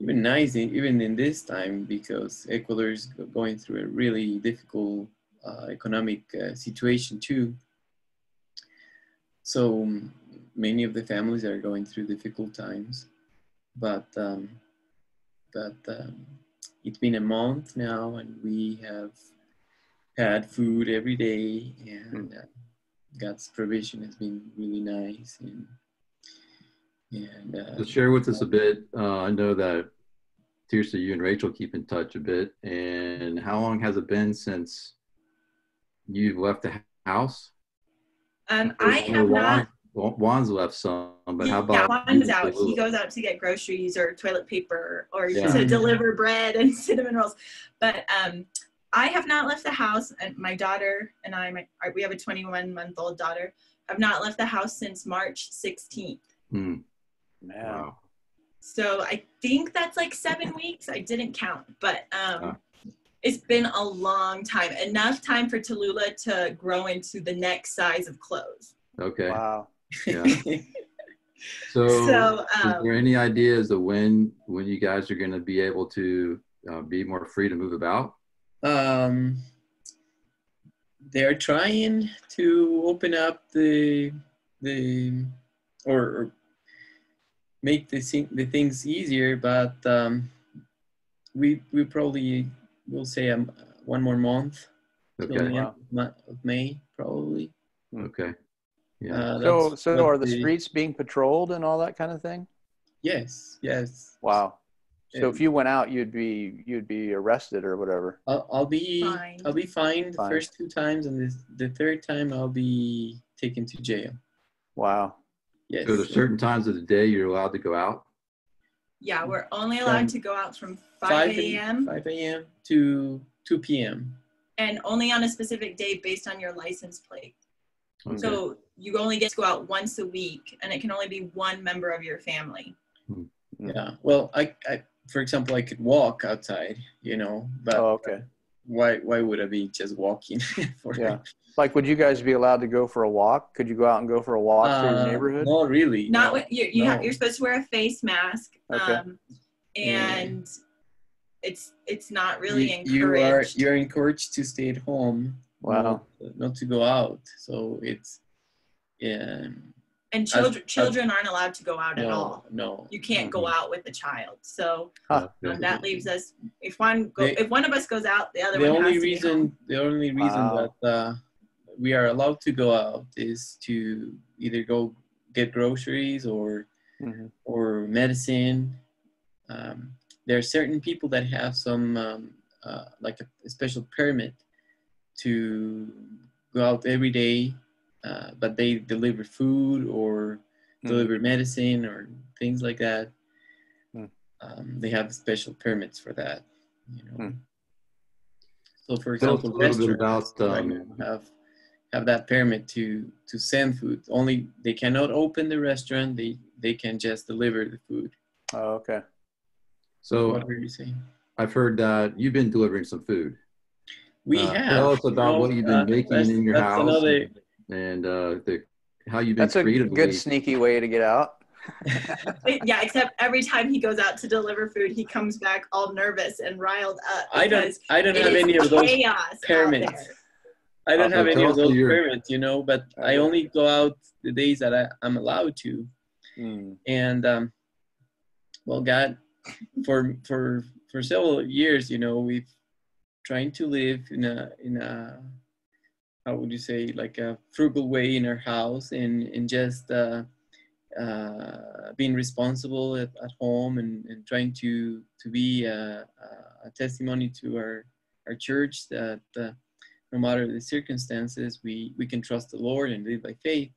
even nice in, even in this time because Ecuador is going through a really difficult uh, economic uh, situation too. So um, many of the families are going through difficult times, but um, but um, it's been a month now, and we have had food every day, and uh, God's provision has been really nice, and and uh, So share with us a bit. Uh, I know that Tirsa, you and Rachel keep in touch a bit. And how long has it been since you've left the house? Um, I have not. Juan's left some, but how yeah, about Juan's you, out. He goes out to get groceries or toilet paper or Yeah. to deliver bread and (laughs) cinnamon rolls. But um, I have not left the house, and my daughter and I, my, we have a 21 month old daughter, have not left the house since March 16th. Hmm, Man. wow. So I think that's like seven weeks. I didn't count, but um, Huh. it's been a long time. Enough time for Tallulah to grow into the next size of clothes. Okay. Wow. Yeah. (laughs) So, So, is um, there any ideas of when when you guys are going to be able to uh, be more free to move about? um, they're trying to open up the the or, or make the thing- the things easier, but um, we we probably will say um, one more month till the Okay. end Wow. of Ma- of May probably. Okay. Yeah. Uh, So, so are the streets being patrolled and all that kind of thing? Yes, yes. Wow. So if you went out, you'd be you'd be arrested or whatever. I'll, I'll be Fine. I'll be fined the Fine. first two times, and this, the third time I'll be taken to jail. Wow. Yes. So there's certain times of the day you're allowed to go out. Yeah, we're only allowed From to go out from 5 a.m. 5 a.m. to 2 p.m. and only on a specific day based on your license plate. Okay. So you only get to go out once a week, and it can only be one member of your family. Mm. Yeah. Well, I, I, for example, I could walk outside, you know, but Oh, okay. why, why would I be just walking? (laughs) for, Yeah. Like, would you guys be allowed to go for a walk? Could you go out and go for a walk through your Uh, neighborhood? Not really. Not no. with, You, you have. You're supposed to wear a face mask, Okay. um, and it's it's not really you, you are you're encouraged to stay at home. Wow. Not, not to go out. So it's yeah. and children children aren't allowed to go out at all. no. You can't go out with a child. So Huh. um, that leaves us. If one go, They- if one of us goes out, the other the one only has to be home. reason the only reason Wow. that uh, we are allowed to go out is to either go get groceries or Mhm. or medicine. Um, there are certain people that have some um, uh, like a, a special permit to go out every day, uh, but they deliver food or Mhm. deliver medicine or things like that. Hmm. Um, they have special permits for that. You know. Hmm. So, for example, a restaurants about, um, have have that permit to to send food. Only they cannot open the restaurant. They they can just deliver the food. Oh, okay. So what were you saying? I've heard that you've been delivering some food. We Uh, have. Tell us about you what you've been uh, making that's- in your that's house Another, and uh, the, how you've been That's a good sneaky way to get out. (laughs) yeah, except every time he goes out to deliver food, he comes back all nervous and riled up. I don't. I don't have any of those. chaos permits. I don't have any of those your- permits, you know. But I only go out the days that I, I'm allowed to. Mm. and um, well god for for for several years you know we've trying to live in a in a how would you say like a frugal way in our house and and just uh, uh, being responsible at, at home and, and trying to to be a, a testimony to our our church that uh, no matter the circumstances we we can trust the lord and live by faith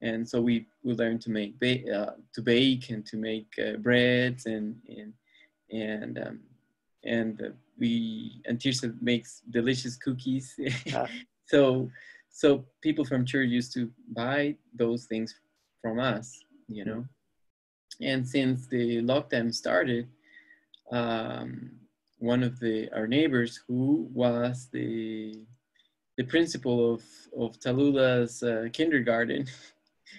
and so we we learned to make ba- uh, to bake and to make uh, breads and and and um, and uh, we and Tirsa makes delicious cookies. (laughs) So so people from church used to buy those things from us, you know. And since the lockdown started, um, one of the our neighbors who was the the principal of of Tallulah uh, kindergarten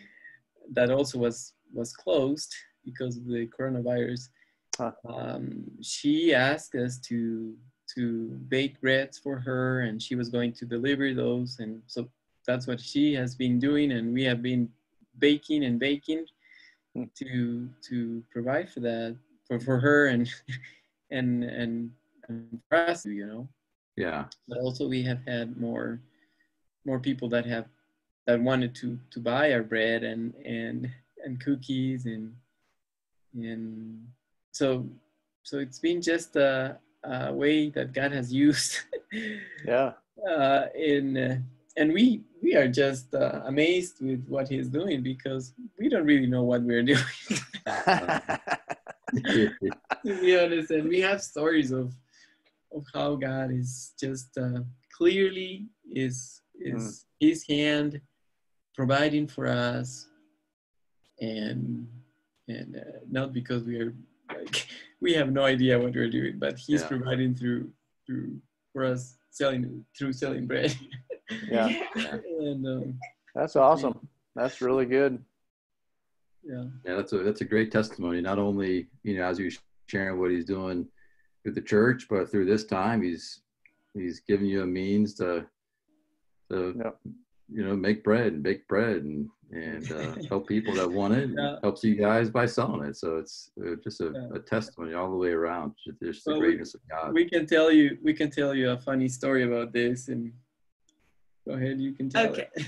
(laughs) that also was was closed because of the coronavirus. Huh. Um, she asked us to to bake breads for her, and she was going to deliver those, and so that's what she has been doing, and we have been baking and baking Hmm. to to provide for that for for her and (laughs) and and, and for us, you know Yeah. but also we have had more more people that have that wanted to to buy our bread and and and cookies and and so so it's been just a, a way that God has used. (laughs) Yeah. uh, in uh, and we we are just uh, amazed with what he's doing because we don't really know what we're (laughs) doing. To be honest and we have stories of of how god is just uh, clearly is is his hand providing for us. And and uh, not because we are like we have no idea what we're doing but he's Yeah. providing through through for us selling through selling bread yeah. (laughs) and um, That's awesome. That's really good. yeah Yeah, that's a that's a great testimony. Not only you know as you're sharing what he's doing with the church, but through this time, he's he's giving you a means to to Yep. you know make bread and bake bread and and uh, (laughs) help people that want it. Yeah. Helps you guys by selling it. So it's uh, just a, Yeah. a testimony all the way around. Just, just the Well, we- greatness of God. we can tell you we can tell you a funny story about this and go ahead you can tell Okay. it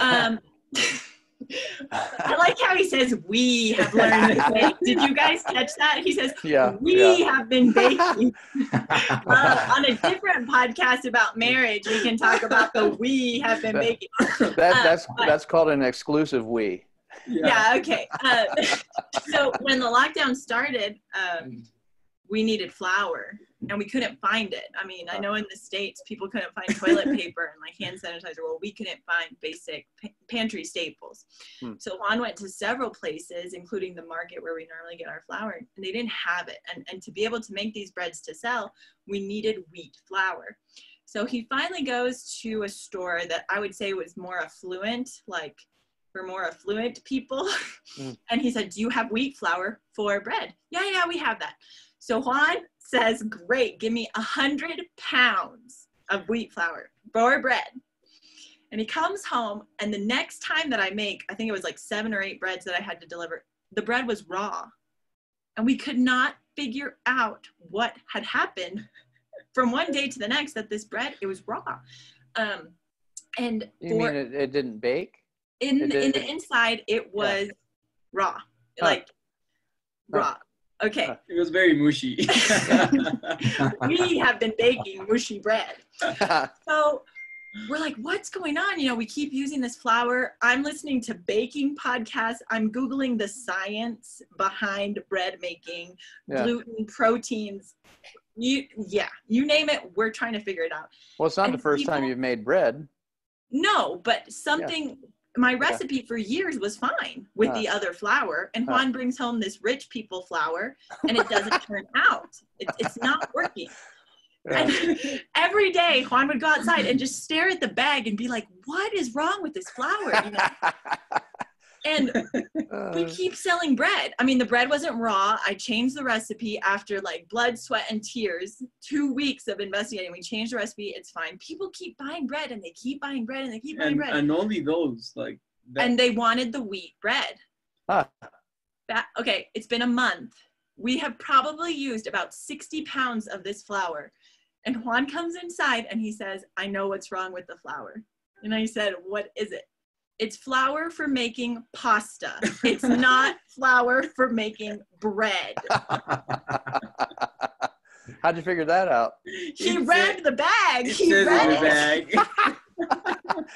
um, (laughs) I like how he says we have learned to bake. Did you guys catch that? He says yeah. we yeah. have been baking. (laughs) Uh, on a different podcast about marriage, we can talk about the we have been baking. (laughs) That, that's but- that's called an exclusive we. Yeah, okay. Uh, (laughs) so when the lockdown started, um, we needed flour and we couldn't find it. I mean, I know in the States people couldn't find toilet (laughs) paper and like hand sanitizer. Well, we couldn't find basic pa- pantry staples. Hmm. So Juan went to several places, including the market where we normally get our flour, and they didn't have it. And, and to be able to make these breads to sell, we needed wheat flour. So he finally goes to a store that I would say was more affluent, like for more affluent people. Hmm. (laughs) and he said, Do you have wheat flour for bread? Yeah, yeah, we have that. So Juan says, Great, give me a hundred pounds of wheat flour for bread. And he comes home, and the next time that I make, I think it was like seven or eight breads that I had to deliver, the bread was raw. And we could not figure out what had happened from one day to the next that this bread, it was raw. Um, and You for, mean it, it didn't bake? in the, in the inside, it was raw, Huh. like Huh. raw. Okay, (laughs) It was very mushy. (laughs) we have been baking mushy bread. (laughs) So we're like, what's going on? You know, we keep using this flour. I'm listening to baking podcasts. I'm Googling the science behind bread making, yeah. gluten, proteins. You, yeah, you name it, we're trying to figure it out. Well, it's not the and first time you've made bread. No, but something, my recipe for years was fine with the other flour. And Huh. Juan brings home this rich people flour and it doesn't (laughs) turn out. It, it's not working. (laughs) Yeah. And (laughs) every day, Juan would go outside and just stare at the bag and be like, "What is wrong with this flour?" You know? And (laughs) we Uh, keep selling bread. I mean, the bread wasn't raw. I changed the recipe after like blood, sweat, and tears. Two weeks of investigating. We changed the recipe. It's fine. People keep buying bread and they keep buying bread and they keep buying and, bread. and only those like that. and they wanted the wheat bread. Huh. That okay, it's been a month. We have probably used about 60 pounds of this flour. And Juan comes inside and he says, I know what's wrong with the flour. And I said, What is it? It's flour for making pasta. It's (laughs) not flour for making bread. (laughs) How'd you figure that out? He It read said- the bag. it He says in read the it. bag.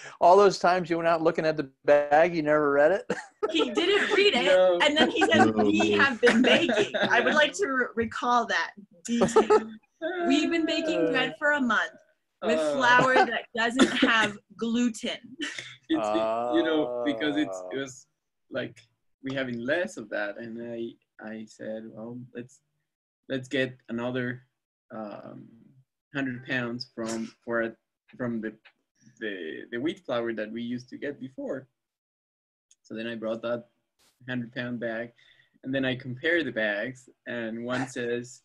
(laughs) All those times you went out looking at the bag, you never read it. He didn't read it. No. And then he says, No. We have been baking. I would like to re- recall that detail. We've been baking bread for a month with Uh, flour that doesn't have (laughs) gluten. (laughs) It's you know because it's Ah. it was like we having less of that, and I I said, well, let's let's get another um, hundred pounds from for it from the the the wheat flour that we used to get before. So then I brought that hundred pound bag, and then I compare the bags, and one says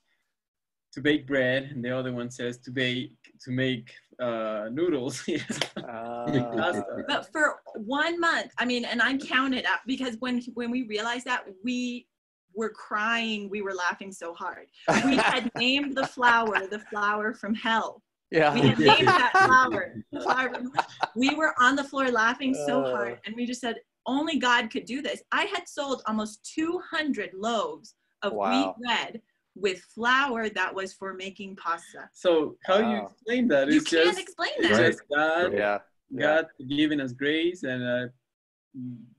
to bake bread, and the other one says to bake to make uh, noodles. (laughs) Pasta. But for one month, I mean, and I counted up because when when we realized that we were crying, we were laughing so hard. We had (laughs) named the flower the flower from hell. yeah. We had named that (laughs) flour. the flour from- We were on the floor laughing so Uh. hard, and we just said, only God could do this. I had sold almost 200 loaves of Wow. wheat bread with flour that was for making pasta. So how you explain that? You It's can't just explain that. Just God, Yeah. yeah. God giving us grace and uh,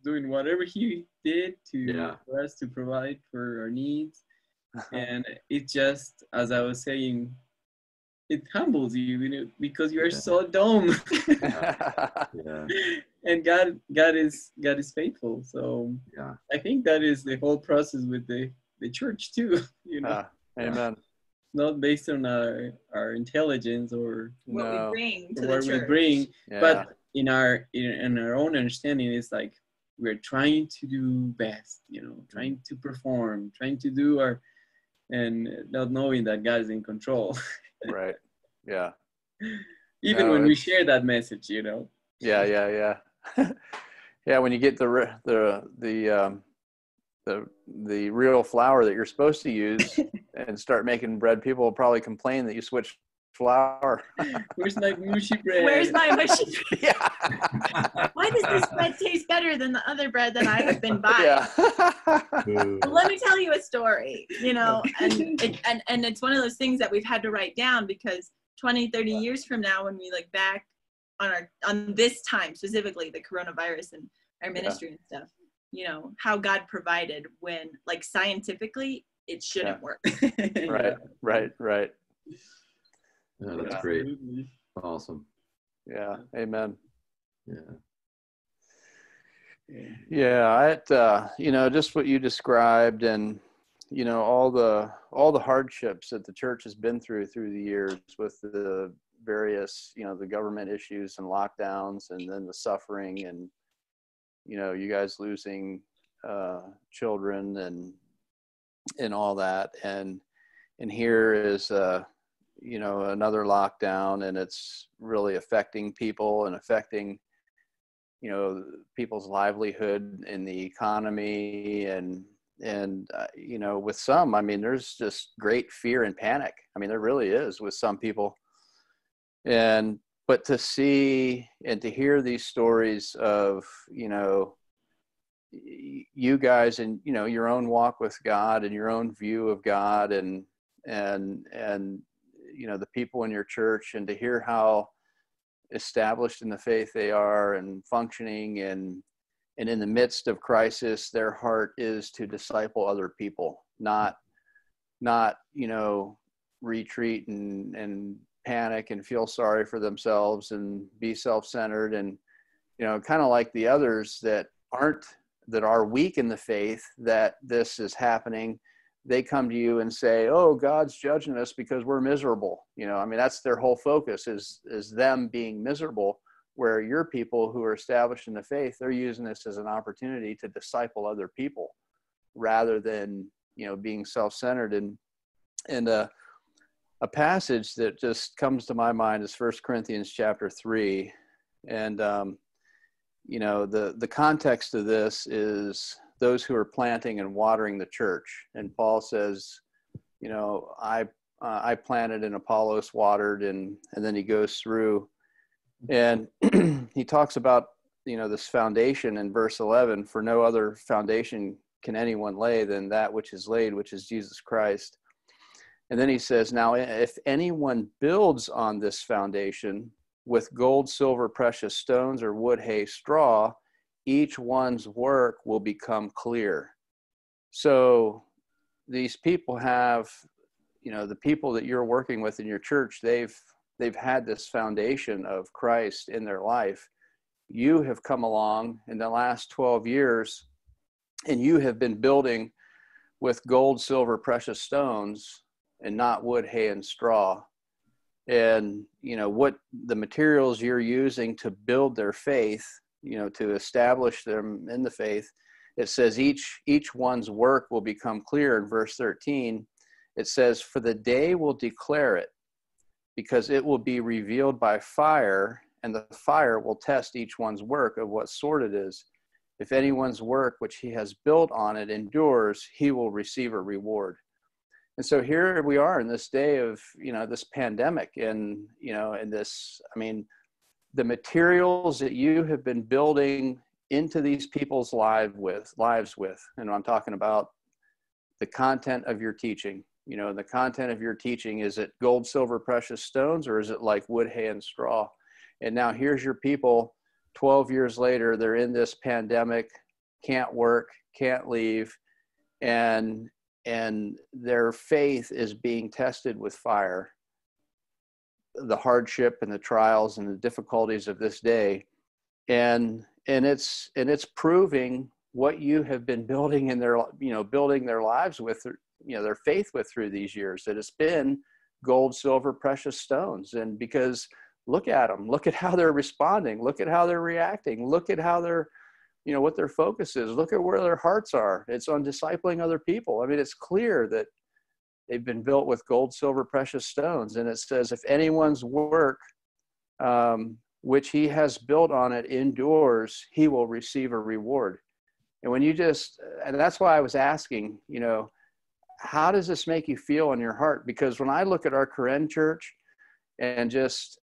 doing whatever He did to Yeah. for us to provide for our needs. (laughs) and it just, as I was saying, it humbles you, you know, because you are Yeah. so dumb. (laughs) (laughs) Yeah. and God, God is God is faithful. So Yeah. I think that is the whole process with the the church too. (laughs) You know, Ah, amen. not based on our our intelligence or What No. we bring to what the we church. bring, Yeah. but in our in, in our own understanding it's like we're trying to do best you know trying to perform trying to do our and not knowing that god is in control (laughs) right. Yeah. even No, when we share that message you know Yeah. Yeah. Yeah. (laughs) yeah. When you get the the the um, the the real flour that you're supposed to use (laughs) and start making bread, people will probably complain that you switch flour. (laughs) Where's my mushy bread? Where's my (laughs) mushy? yeah. Why does this bread taste better than the other bread that I have been buying? yeah. Let me tell you a story, you know, and, it, and and it's one of those things that we've had to write down because 20, 30 years from now, when we look back on our on this time specifically, the coronavirus and our ministry and stuff, you know, how God provided when, like, scientifically, it shouldn't work. (laughs) right, right, right. Yeah, that's Yeah. great. Absolutely. Awesome. Yeah. Amen. Yeah. Yeah, it uh, you know just what you described, and you know all the all the hardships that the church has been through through the years with the various you know the government issues and lockdowns, and then the suffering, and you know you guys losing uh, children and and all that, and and here is uh, you know another lockdown, and it's really affecting people and affecting you know people's livelihood in the economy. And and uh, you know with some i mean there's just great fear and panic. I mean there really is with some people. And but to see and to hear these stories of you know you guys and you know your own walk with god and your own view of god and and and you know the people in your church and to hear how established in the faith they are and functioning and and in the midst of crisis their heart is to disciple other people not not you know retreat and and panic and feel sorry for themselves and be self-centered and you know kind of like the others that aren't that are weak in the faith that this is happening they come to you and say oh god's judging us because we're miserable. You know i mean that's their whole focus is is them being miserable where your people who are established in the faith they're using this as an opportunity to disciple other people rather than you know being self-centered and and uh, a passage that just comes to my mind is first corinthians chapter 3 and um, you know the the context of this is those who are planting and watering the church. And paul says you know i uh, i planted and apollos watered and and then he goes through and (clears throat) he talks about you know this foundation in verse 11 for no other foundation can anyone lay than that which is laid which is jesus christ and then he says now if anyone builds on this foundation with gold silver precious stones or wood hay straw each one's work will become clear. So these people have you know the people that you're working with in your church they've they've had this foundation of christ in their life. You have come along in the last 12 years and you have been building with gold silver precious stones and not wood hay and straw. And you know what the materials you're using to build their faith you know to establish them in the faith it says each each one's work will become clear in verse 13 it says for the day will declare it because it will be revealed by fire and the fire will test each one's work of what sort it is. If anyone's work which he has built on it endures he will receive a reward and so here we are in this day of you know this pandemic and you know and this i mean the materials that you have been building into these people's live with lives with. And i'm talking about the content of your teaching. You know the content of your teaching is it gold silver precious stones or is it like wood hay and straw? And now here's your people 12 years later they're in this pandemic can't work can't leave and and their faith is being tested with fire the hardship and the trials and the difficulties of this day. And and it's and it's proving what you have been building in their you know building their lives with you know their faith with through these years that it's been gold silver precious stones. And because look at them look at how they're responding look at how they're reacting look at how they're you know what their focus is. Look at where their hearts are. It's on discipling other people. I mean it's clear that they've been built with gold silver precious stones. And it says if anyone's work um, which he has built on it endures he will receive a reward. And when you just and that's why i was asking you know how does this make you feel in your heart? Because when i look at our Karen church and just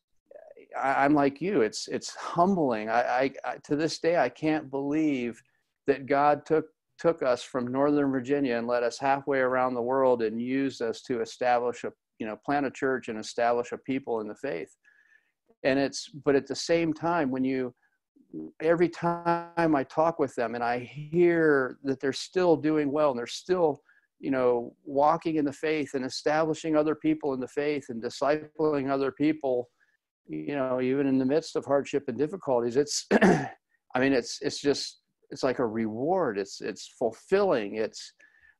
I, am like you. It's it's humbling. I, I, I to this day I can't believe that God took took us from Northern Virginia and led us halfway around the world and used us to establish a you know plant a church and establish a people in the faith. And it's but at the same time when you every time I talk with them and I hear that they're still doing well and they're still you know walking in the faith and establishing other people in the faith and discipling other people you know even in the midst of hardship and difficulties it's (clears throat) i mean it's it's just it's like a reward. It's it's fulfilling. It's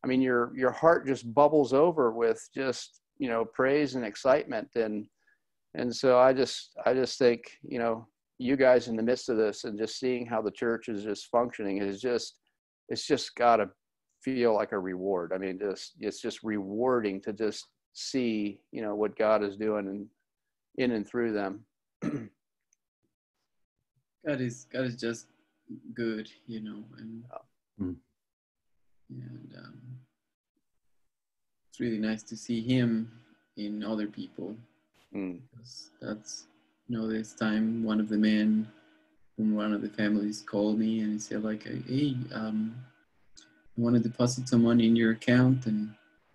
i mean your your heart just bubbles over with just you know praise and excitement. And and so i just i just think you know you guys in the midst of this and just seeing how the church is just functioning is just it's just got to feel like a reward. I mean just it's just rewarding to just see you know what god is doing and in and through them (clears throat) god is god is just good, you know, and mm. and um, it's really nice to see him in other people. Mm. That's you know, this time one of the men from one of the families called me and he said like, "Hey, um, I want to deposit some money in your account," and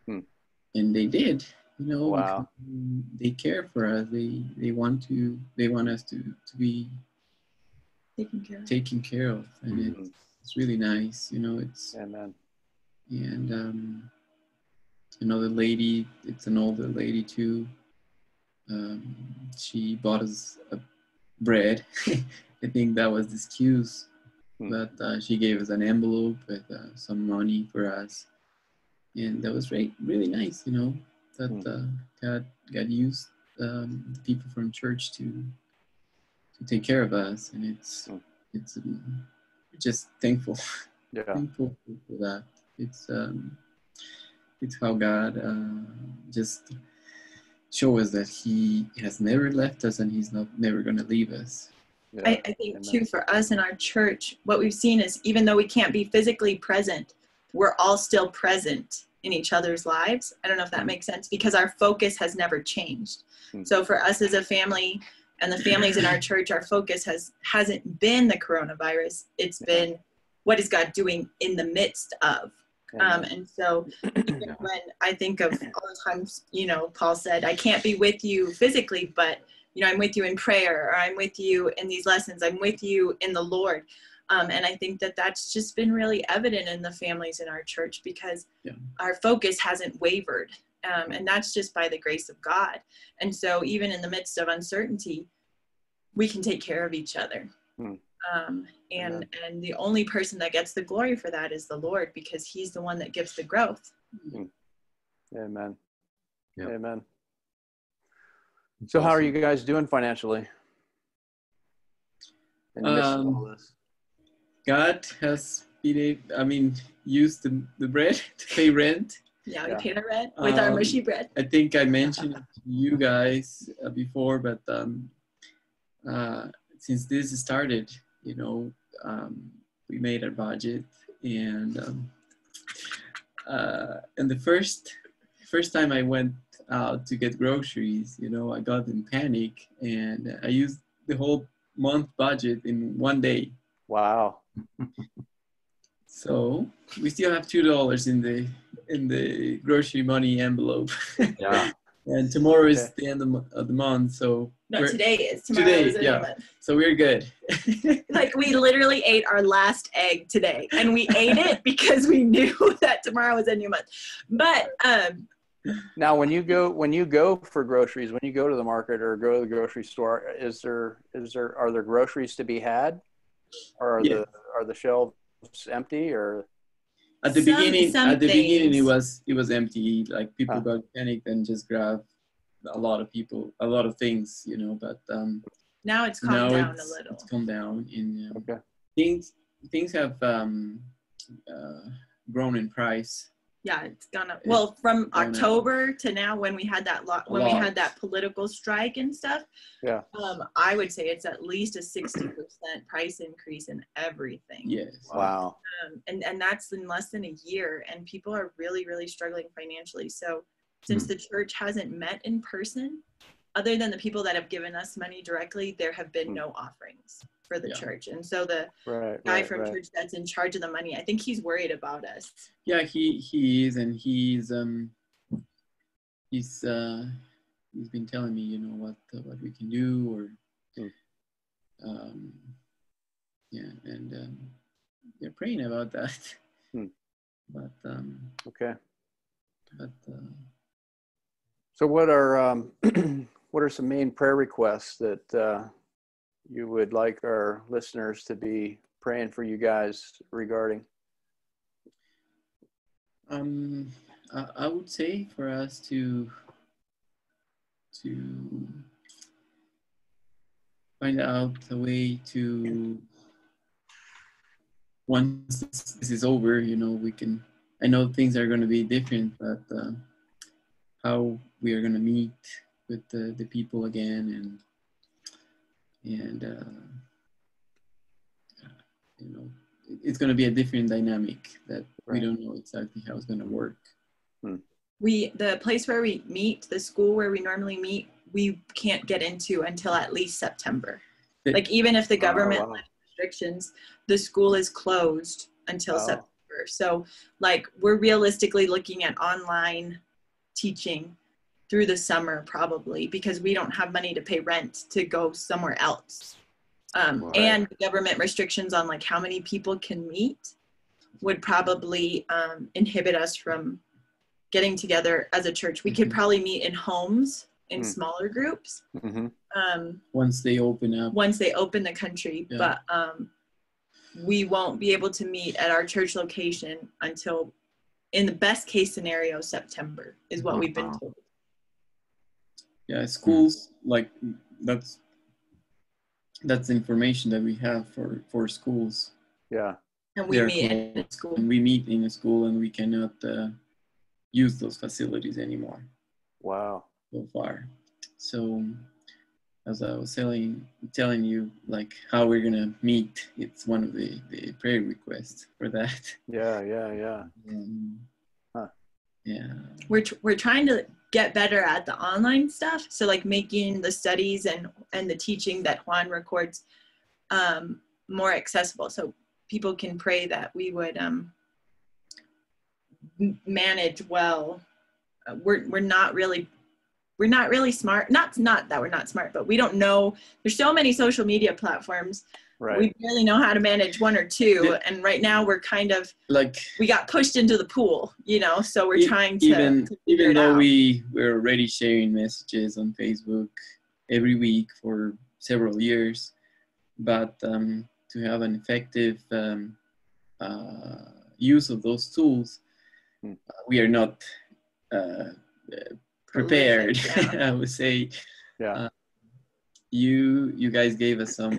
mm. and they did. You know, wow. they care for us. They they want to they want us to to be taken care of. Taken care of, and mm-hmm. it's, it's really nice. You know, it's amen. And um, another lady, it's an older lady too. Um, she bought us a bread. (laughs) I think that was the excuse, mm-hmm. but uh, she gave us an envelope with uh, some money for us, and that was really really nice. You know that mm-hmm. uh, God God used um, people from church to to take care of us, and it's mm. it's um, just thankful, (laughs) yeah. thankful for that. It's um, it's how God uh, just show us that He has never left us, and He's not never going to leave us. Yeah. I, I, think Amen. too for us in our church, what we've seen is even though we can't be physically present, we're all still present in each other's lives. I don't know if that mm makes sense because our focus has never changed. mm So for us as a family, and the families in our (laughs) church our focus has hasn't been the coronavirus. It's been what is god doing in the midst of. Um, and so (clears throat) when i think of all the times you know paul said i can't be with you physically but you know i'm with you in prayer or i'm with you in these lessons. I'm with you in the lord um, and i think that that's just been really evident in the families in our church because yeah. our focus hasn't wavered um, and that's just by the grace of God. And so, even in the midst of uncertainty, we can take care of each other. Hmm. Um, and yeah. and the only person that gets the glory for that is the Lord, because He's the one that gives the growth. Hmm. Amen. Yep. Amen. So, how are you guys doing financially? Um, God has been, able, I mean, used the, the bread (laughs) to pay rent yeah, we yeah. paid our rent with um, our mushy bread. I think I mentioned you guys uh, before, but um, uh, since this started, you know, um, we made our budget, and um, uh, and the first first time I went out to get groceries, you know, I got in panic, and I used the whole month budget in one day. Wow. (laughs) so we still have two dollars in the in the grocery money envelope. (laughs) Yeah. (laughs) and tomorrow is okay. the end of, of, the month, so. No, today is. Tomorrow today, is yeah. So we're good. like we literally ate our last egg today, and we ate it because we knew that tomorrow was a new month. But um. Now, when you go when you go for groceries, when you go to the market or go to the grocery store, is there is there are there groceries to be had, or are yeah. the are the shelves empty or? at the some, beginning some at the things. beginning it was it was empty like people huh. got panicked and just grabbed a lot of people a lot of things you know but um now it's calmed now down it's, a little it's calmed down in um, okay. things things have um uh, grown in price yeah it's gonna up well from october to now when we had that lot when we had that political strike and stuff yeah. um i would say it's at least a 60% price increase in everything. Yes. Wow. Um, and and that's in less than a year and people are really really struggling financially. So since mm. the church hasn't met in person other than the people that have given us money directly, there have been Hmm. no offerings for the Yeah. church. And so the Right. guy right, from right. church that's in charge of the money, I think he's worried about us. Yeah, he he is, and he's um he's uh he's been telling me, you know, what uh, what we can do, or Hmm. um yeah, and um, they're praying about that. Hmm. (laughs) But um, Okay. but uh, So what are um, (clears throat) what are some main prayer requests that uh, you would like our listeners to be praying for you guys regarding? um, I, I would say for us to to find out a way to once this, is over, you know, we can. I know things are going to be different, but uh, how we are going to meet with the, the people again, and and uh, you know, it's going to be a different dynamic that we don't know exactly how it's going to work. We the place where we meet, the school where we normally meet, we can't get into until at least September. It- Like even if the Oh, government wow. lifts restrictions, the school is closed until Oh. September. So like we're realistically looking at online teaching through the summer probably because we don't have money to pay rent to go somewhere else. Um, Right. And government restrictions on like how many people can meet would probably um, inhibit us from getting together as a church. We could Mhm. probably meet in homes in Hmm. smaller groups hmm um, Once they open up, once they open the country, Yeah. but um, we won't be able to meet at our church location until, in the best case scenario, September is what we've been Wow. told. Yeah, schools like that's that's information that we have for for schools. Yeah. And we They're meet cool. in school. And we meet in a school and we cannot uh, use those facilities anymore Wow. so far. So as I was telling telling you like how we're gonna meet, it's one of the, the prayer requests for that. Yeah. Yeah. Yeah. (laughs) Um, Huh. Yeah. We're, tr- we're trying to get better at the online stuff. So like making the studies and, and the teaching that Juan records um, more accessible. So people can pray that we would um, manage well. Uh, we're, we're not really we're not really smart. Not not that we're not smart, but we don't know. There's so many social media platforms. Right. We barely know how to manage one or two. Yeah. And right now we're kind of Like we got pushed into the pool, you know. So we're E- trying to even to figure even it though out. we we're already sharing messages on Facebook every week for several years, but um, to have an effective um, uh, use of those tools, Hmm. uh, we are not uh, uh, prepared. Yeah. (laughs) I would say Yeah. you you guys gave us some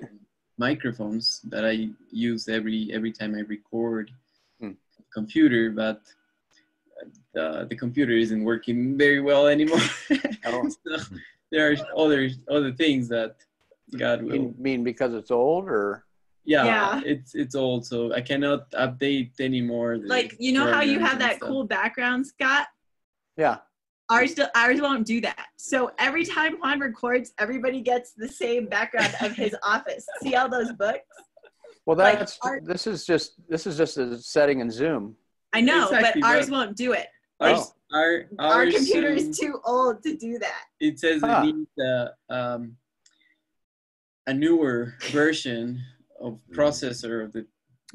microphones that I use every every time I record Hmm. computer, but the, the computer isn't working very well anymore. (laughs) Oh. (laughs) so there are other other things that God will. mean, mean because it's old or? Yeah, Yeah. it's it's old, so I cannot update anymore. like you know how you programs have that stuff. cool background, Scott. Yeah. Ours do, ours won't do that. So every time Juan records, everybody gets the same background of his (laughs) office. See all those books? Well, Like, that's our- this is just this is just a setting in Zoom. I know, Exactly, but ours but- won't do it. Our, Oh. our, Our ours, computer is too old to do that. it says Huh. it needs a, um, a newer version of processor of the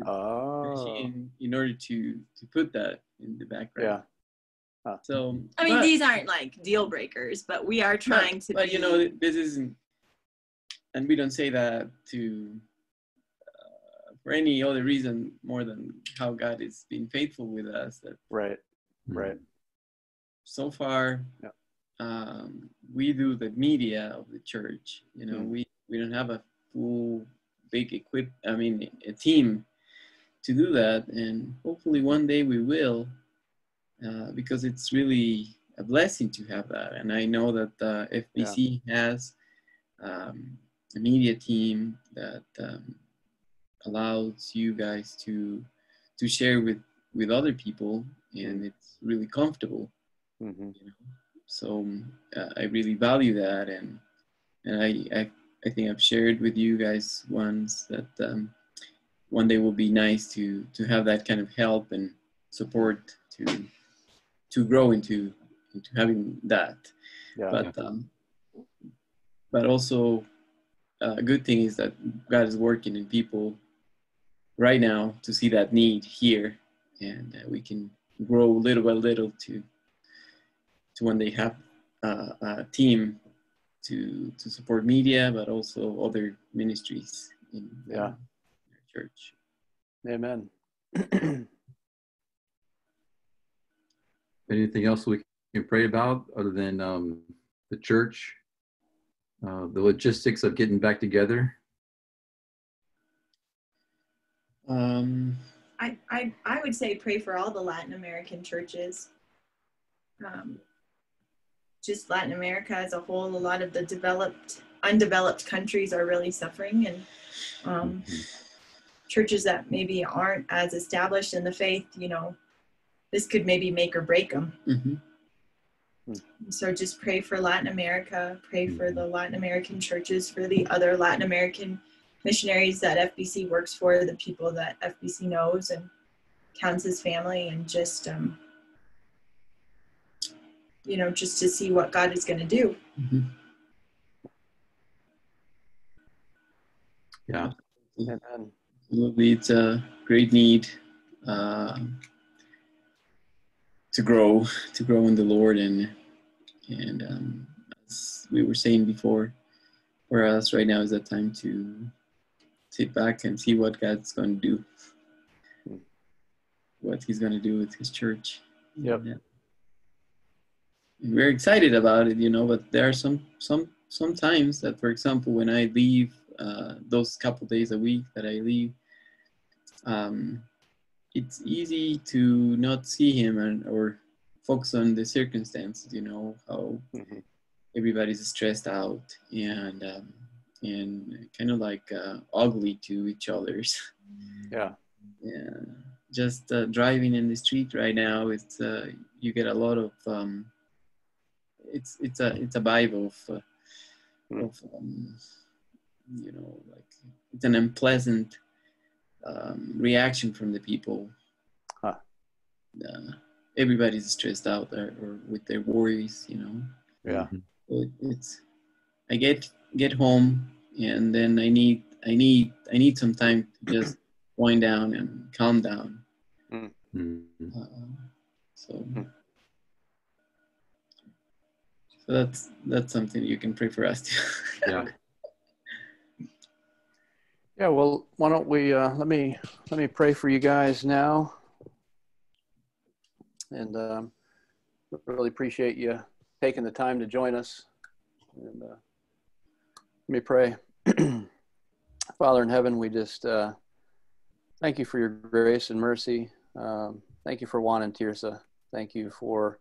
Oh. machine in order to to put that in the background. Yeah. So I mean, but- these aren't like deal breakers, but we are trying but, to. But be, you know, this isn't, and we don't say that to uh, for any other reason more than how God is being faithful with us. That Right. Right. so far, Yeah. um, we do the media of the church. You know, Mm. we we don't have a full big equip. I mean, a team to do that, and hopefully one day we will, uh, because it's really a blessing to have that. And I know that uh, FBC has um, a media team that um, allows you guys to to share with with other people, and it's really comfortable. Hmm you know? So uh, I really value that, and and I, I I think I've shared with you guys once that um, one day will be nice to to have that kind of help and support to to grow into into having that. Yeah. But um, but also uh, a good thing is that God is working in people right now to see that need here, and uh, we can grow little by little to to when they have uh, a team to to support media, but also other ministries in Yeah. church. Amen. (clears throat) Anything else we can pray about other than um, the church, uh, the logistics of getting back together? Um, I, I, I would say pray for all the Latin American churches. Um, just Latin America as a whole, a lot of the developed, undeveloped countries are really suffering, and um, churches that maybe aren't as established in the faith, you know, this could maybe make or break them. mhm. So just pray for Latin America, pray for the Latin American churches, for the other Latin American missionaries that FBC works for, the people that FBC knows and counts as family, and just, um, you know, just to see what God is going to do. Mhm. Yeah. Amen. Absolutely, it's a great need uh, to grow, to grow in the Lord, and and um, as we were saying before, for us right now is that time to sit back and see what God's going to do, what He's going to do with His church. Yep. Yeah. And we're excited about it, you know, but there are some some some times that, for example, when I leave uh, those couple days a week that I leave, um, it's easy to not see him and or focus on the circumstances. You know how Mhm. everybody's stressed out and um, and kind of like uh, ugly to each other's. (laughs) Yeah. Yeah, just uh, driving in the street right now, it's uh, you get a lot of um, it's it's a it's a vibe of uh, Mm. of um, you know like it's an unpleasant um, reaction from the people. Huh. Uh, everybody's stressed out or, or with their worries, you know. Yeah. So it, it's I get get home and then I need I need I need some time to just (clears throat) wind down and calm down. Mhm. Uh, so so that's that's something you can pray for us to. (laughs) Yeah. Yeah, well, why don't we, uh, let me, let me pray for you guys now. And, um, really appreciate you taking the time to join us. And, uh, let me pray. (clears throat) Father in heaven, we just, uh, thank you for your grace and mercy. Um, thank you for Juan and Tirsa. Thank you for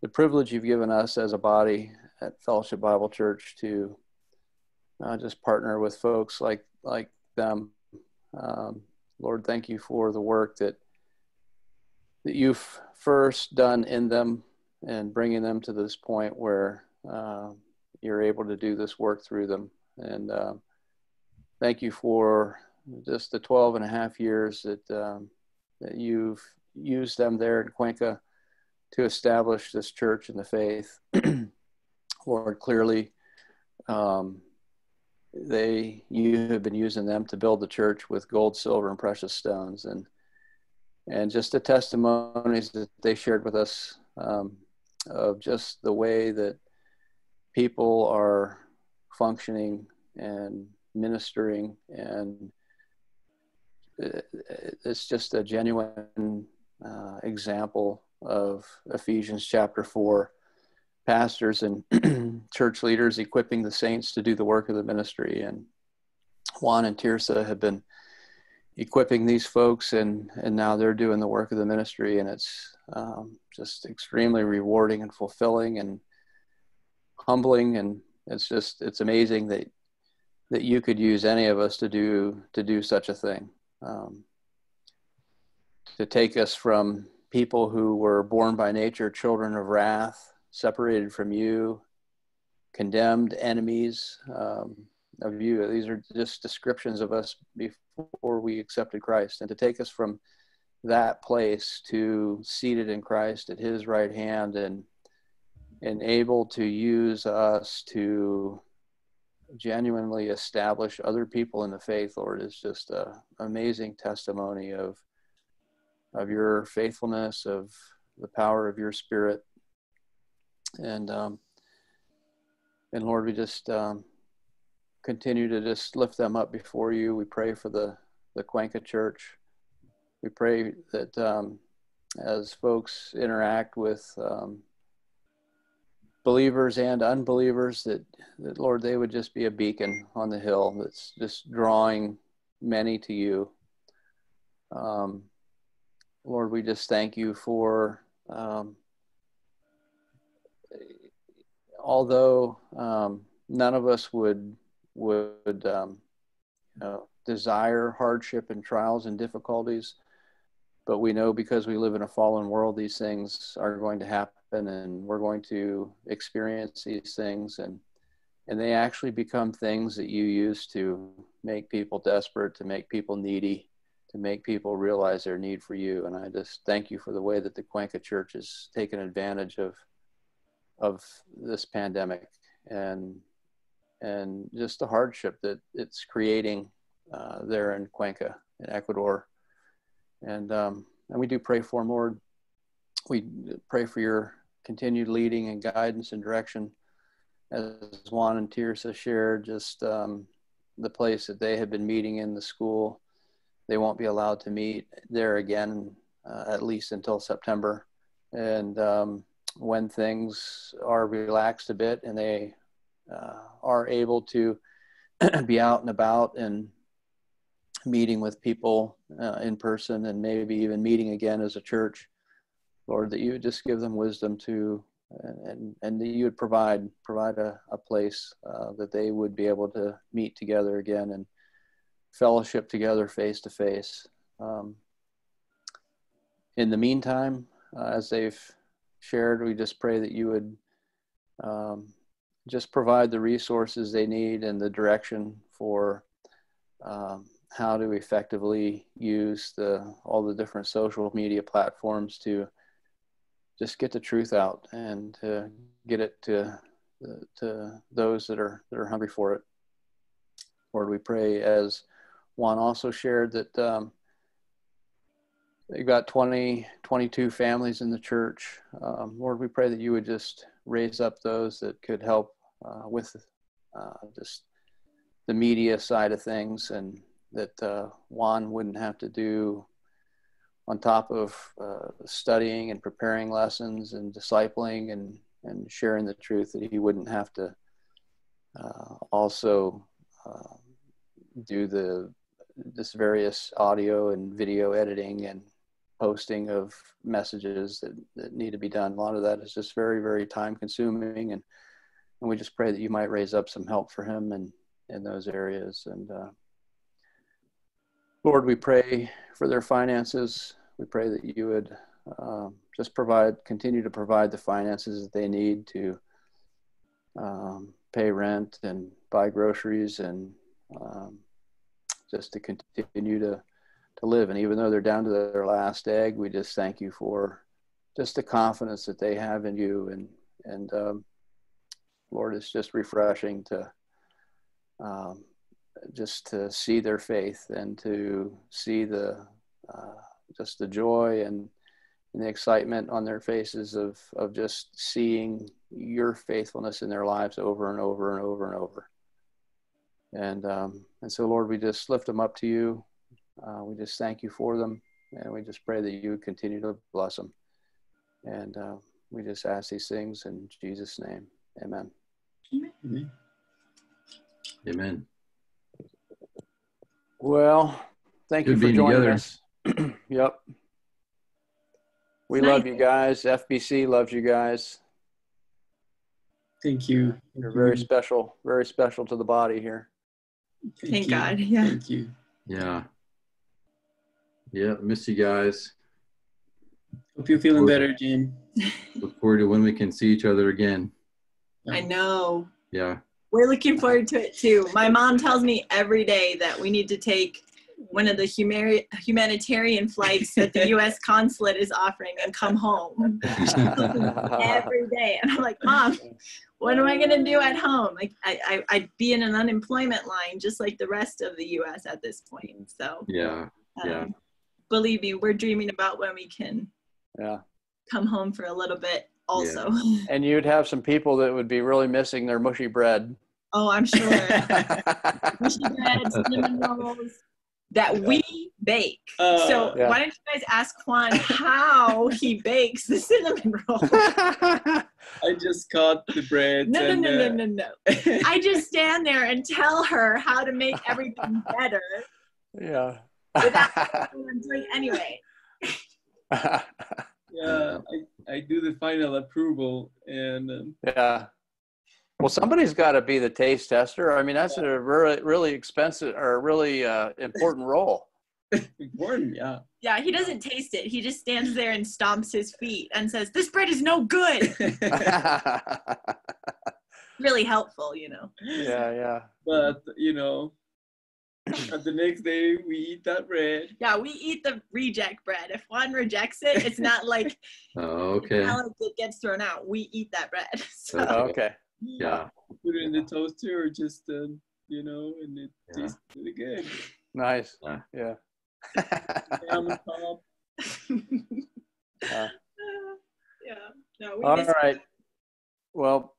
the privilege you've given us as a body at Fellowship Bible Church to uh, just partner with folks like like them. Um, Lord, thank you for the work that that you've first done in them and bringing them to this point where uh, you're able to do this work through them. And uh, thank you for just the 12 and a half years that um, that you've used them there in Cuenca to establish this church in the faith. (clears throat) Lord, clearly, um, they you have been using them to build the church with gold, silver, and precious stones, and and just the testimonies that they shared with us um, of just the way that people are functioning and ministering, and it's just a genuine uh, example of Ephesians chapter four pastors and (clears throat) church leaders equipping the saints to do the work of the ministry. And Juan and Tirsa have been equipping these folks, and and now they're doing the work of the ministry, and it's um, just extremely rewarding and fulfilling and humbling, and it's just it's amazing that that you could use any of us to do to do such a thing. Um, to take us from people who were born by nature children of wrath separated from you, condemned enemies um, of you. These are just descriptions of us before we accepted Christ. And to take us from that place to seated in Christ at his right hand and and able to use us to genuinely establish other people in the faith, Lord, is just an amazing testimony of of your faithfulness, of the power of your Spirit, and um, and Lord, we just um, continue to just lift them up before you. We pray for the the Cuenca Church. We pray that um, as folks interact with um, believers and unbelievers, that, that Lord, they would just be a beacon on the hill that's just drawing many to you. Um, Lord, we just thank you for, um, although um, none of us would would um, you know, desire hardship and trials and difficulties, but we know because we live in a fallen world, these things are going to happen, and we're going to experience these things, and and they actually become things that you use to make people desperate, to make people needy, to make people realize their need for you. And I just thank you for the way that the Cuenca Church has taken advantage of of this pandemic and and just the hardship that it's creating uh, there in Cuenca in Ecuador. And um, and we do pray for them, Lord. We pray for your continued leading and guidance and direction. As Juan and Tirsa shared, just um, the place that they have been meeting in the school they won't be allowed to meet there again, uh, at least until September. And um, when things are relaxed a bit and they uh, are able to (clears throat) be out and about and meeting with people uh, in person and maybe even meeting again as a church, Lord, that you would just give them wisdom to and and that you would provide provide a, a place uh, that they would be able to meet together again and fellowship together face to face. In the meantime, uh, as they've shared, we just pray that you would um, just provide the resources they need and the direction for um, how to effectively use the all the different social media platforms to just get the truth out and to get it to to those that are that are hungry for it. Lord, we pray as Juan also shared that um, they've got 20, 22 families in the church. Um, Lord, we pray that you would just raise up those that could help uh, with uh, just the media side of things and that uh, Juan wouldn't have to do on top of uh, studying and preparing lessons and discipling and, and sharing the truth that he wouldn't have to uh, also uh, do the this various audio and video editing and posting of messages that, that need to be done. A lot of that is just very, very time consuming. And, and we just pray that you might raise up some help for him and in those areas. And uh, Lord, we pray for their finances. We pray that you would uh, just provide, continue to provide the finances that they need to um, pay rent and buy groceries and um, just to continue to to live. And even though they're down to their last egg, we just thank you for just the confidence that they have in you. And and um, Lord, it's just refreshing to um, just to see their faith and to see the uh, just the joy and, and the excitement on their faces of of just seeing your faithfulness in their lives over and over and over and over. And um, and so, Lord, we just lift them up to you. Uh, we just thank you for them, and we just pray that you continue to bless them. And uh, we just ask these things in Jesus' name. Amen. Amen. Amen. Well, thank Good you for being joining together. us. (clears throat) yep. We It's love you guys. FBC loves you guys. Thank you. You're very special, very special to the body here. Thank Thank. God, yeah. Thank you. Yeah. Yeah. Miss you guys. Hope you're feeling better, Jim. (laughs) Look forward to when we can see each other again. I know. Yeah. We're looking forward to it too. My mom tells me every day that we need to take one of the humani- humanitarian flights that the (laughs) U.S. consulate is offering and come home (laughs) every day. And I'm like, Mom, what am I gonna do at home? Like, I, I I'd be in an unemployment line just like the rest of the U.S. at this point. So Yeah. um, Yeah. Believe me, we're dreaming about when we can yeah. come home for a little bit. Also, (laughs) And you'd have some people that would be really missing their mushy bread. oh, I'm sure. (laughs) mushy bread, cinnamon rolls that we bake. Uh, so Yeah. why don't you guys ask Juan how he (laughs) bakes the cinnamon roll? I just cut the bread. No, no, and, no, no, uh, no, no. I just stand there and tell her how to make everything better yeah. Without knowing what (laughs) I'm doing anyway. (laughs) yeah, I, I do the final approval, and um, yeah. Well, somebody's got to be the taste tester. I mean, that's a really, really expensive or really uh, important role. important. Yeah. Yeah, he doesn't taste it. He just stands there and stomps his feet and says, "This bread is no good." (laughs) Really helpful, you know. Yeah, yeah. but you know, and the next day we eat that bread. Yeah, we eat the reject bread. If Juan rejects it, it's not (laughs) like, Oh, okay. not like it gets thrown out. We eat that bread. (laughs) So Okay. Yeah. Put it in the toaster, or just um, you know, and it Yeah. tastes really good. Nice. Yeah. Yeah. Ham top. Uh, yeah. No, we All miss right. Well,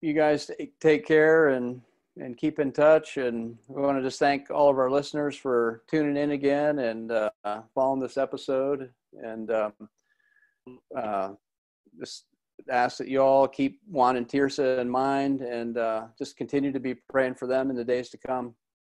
you guys take- take care and and keep in touch. And we want to just thank all of our listeners for tuning in again and uh, following this episode. And um, uh, just ask that you all keep Juan and Tirsa in mind and uh, just continue to be praying for them in the days to come.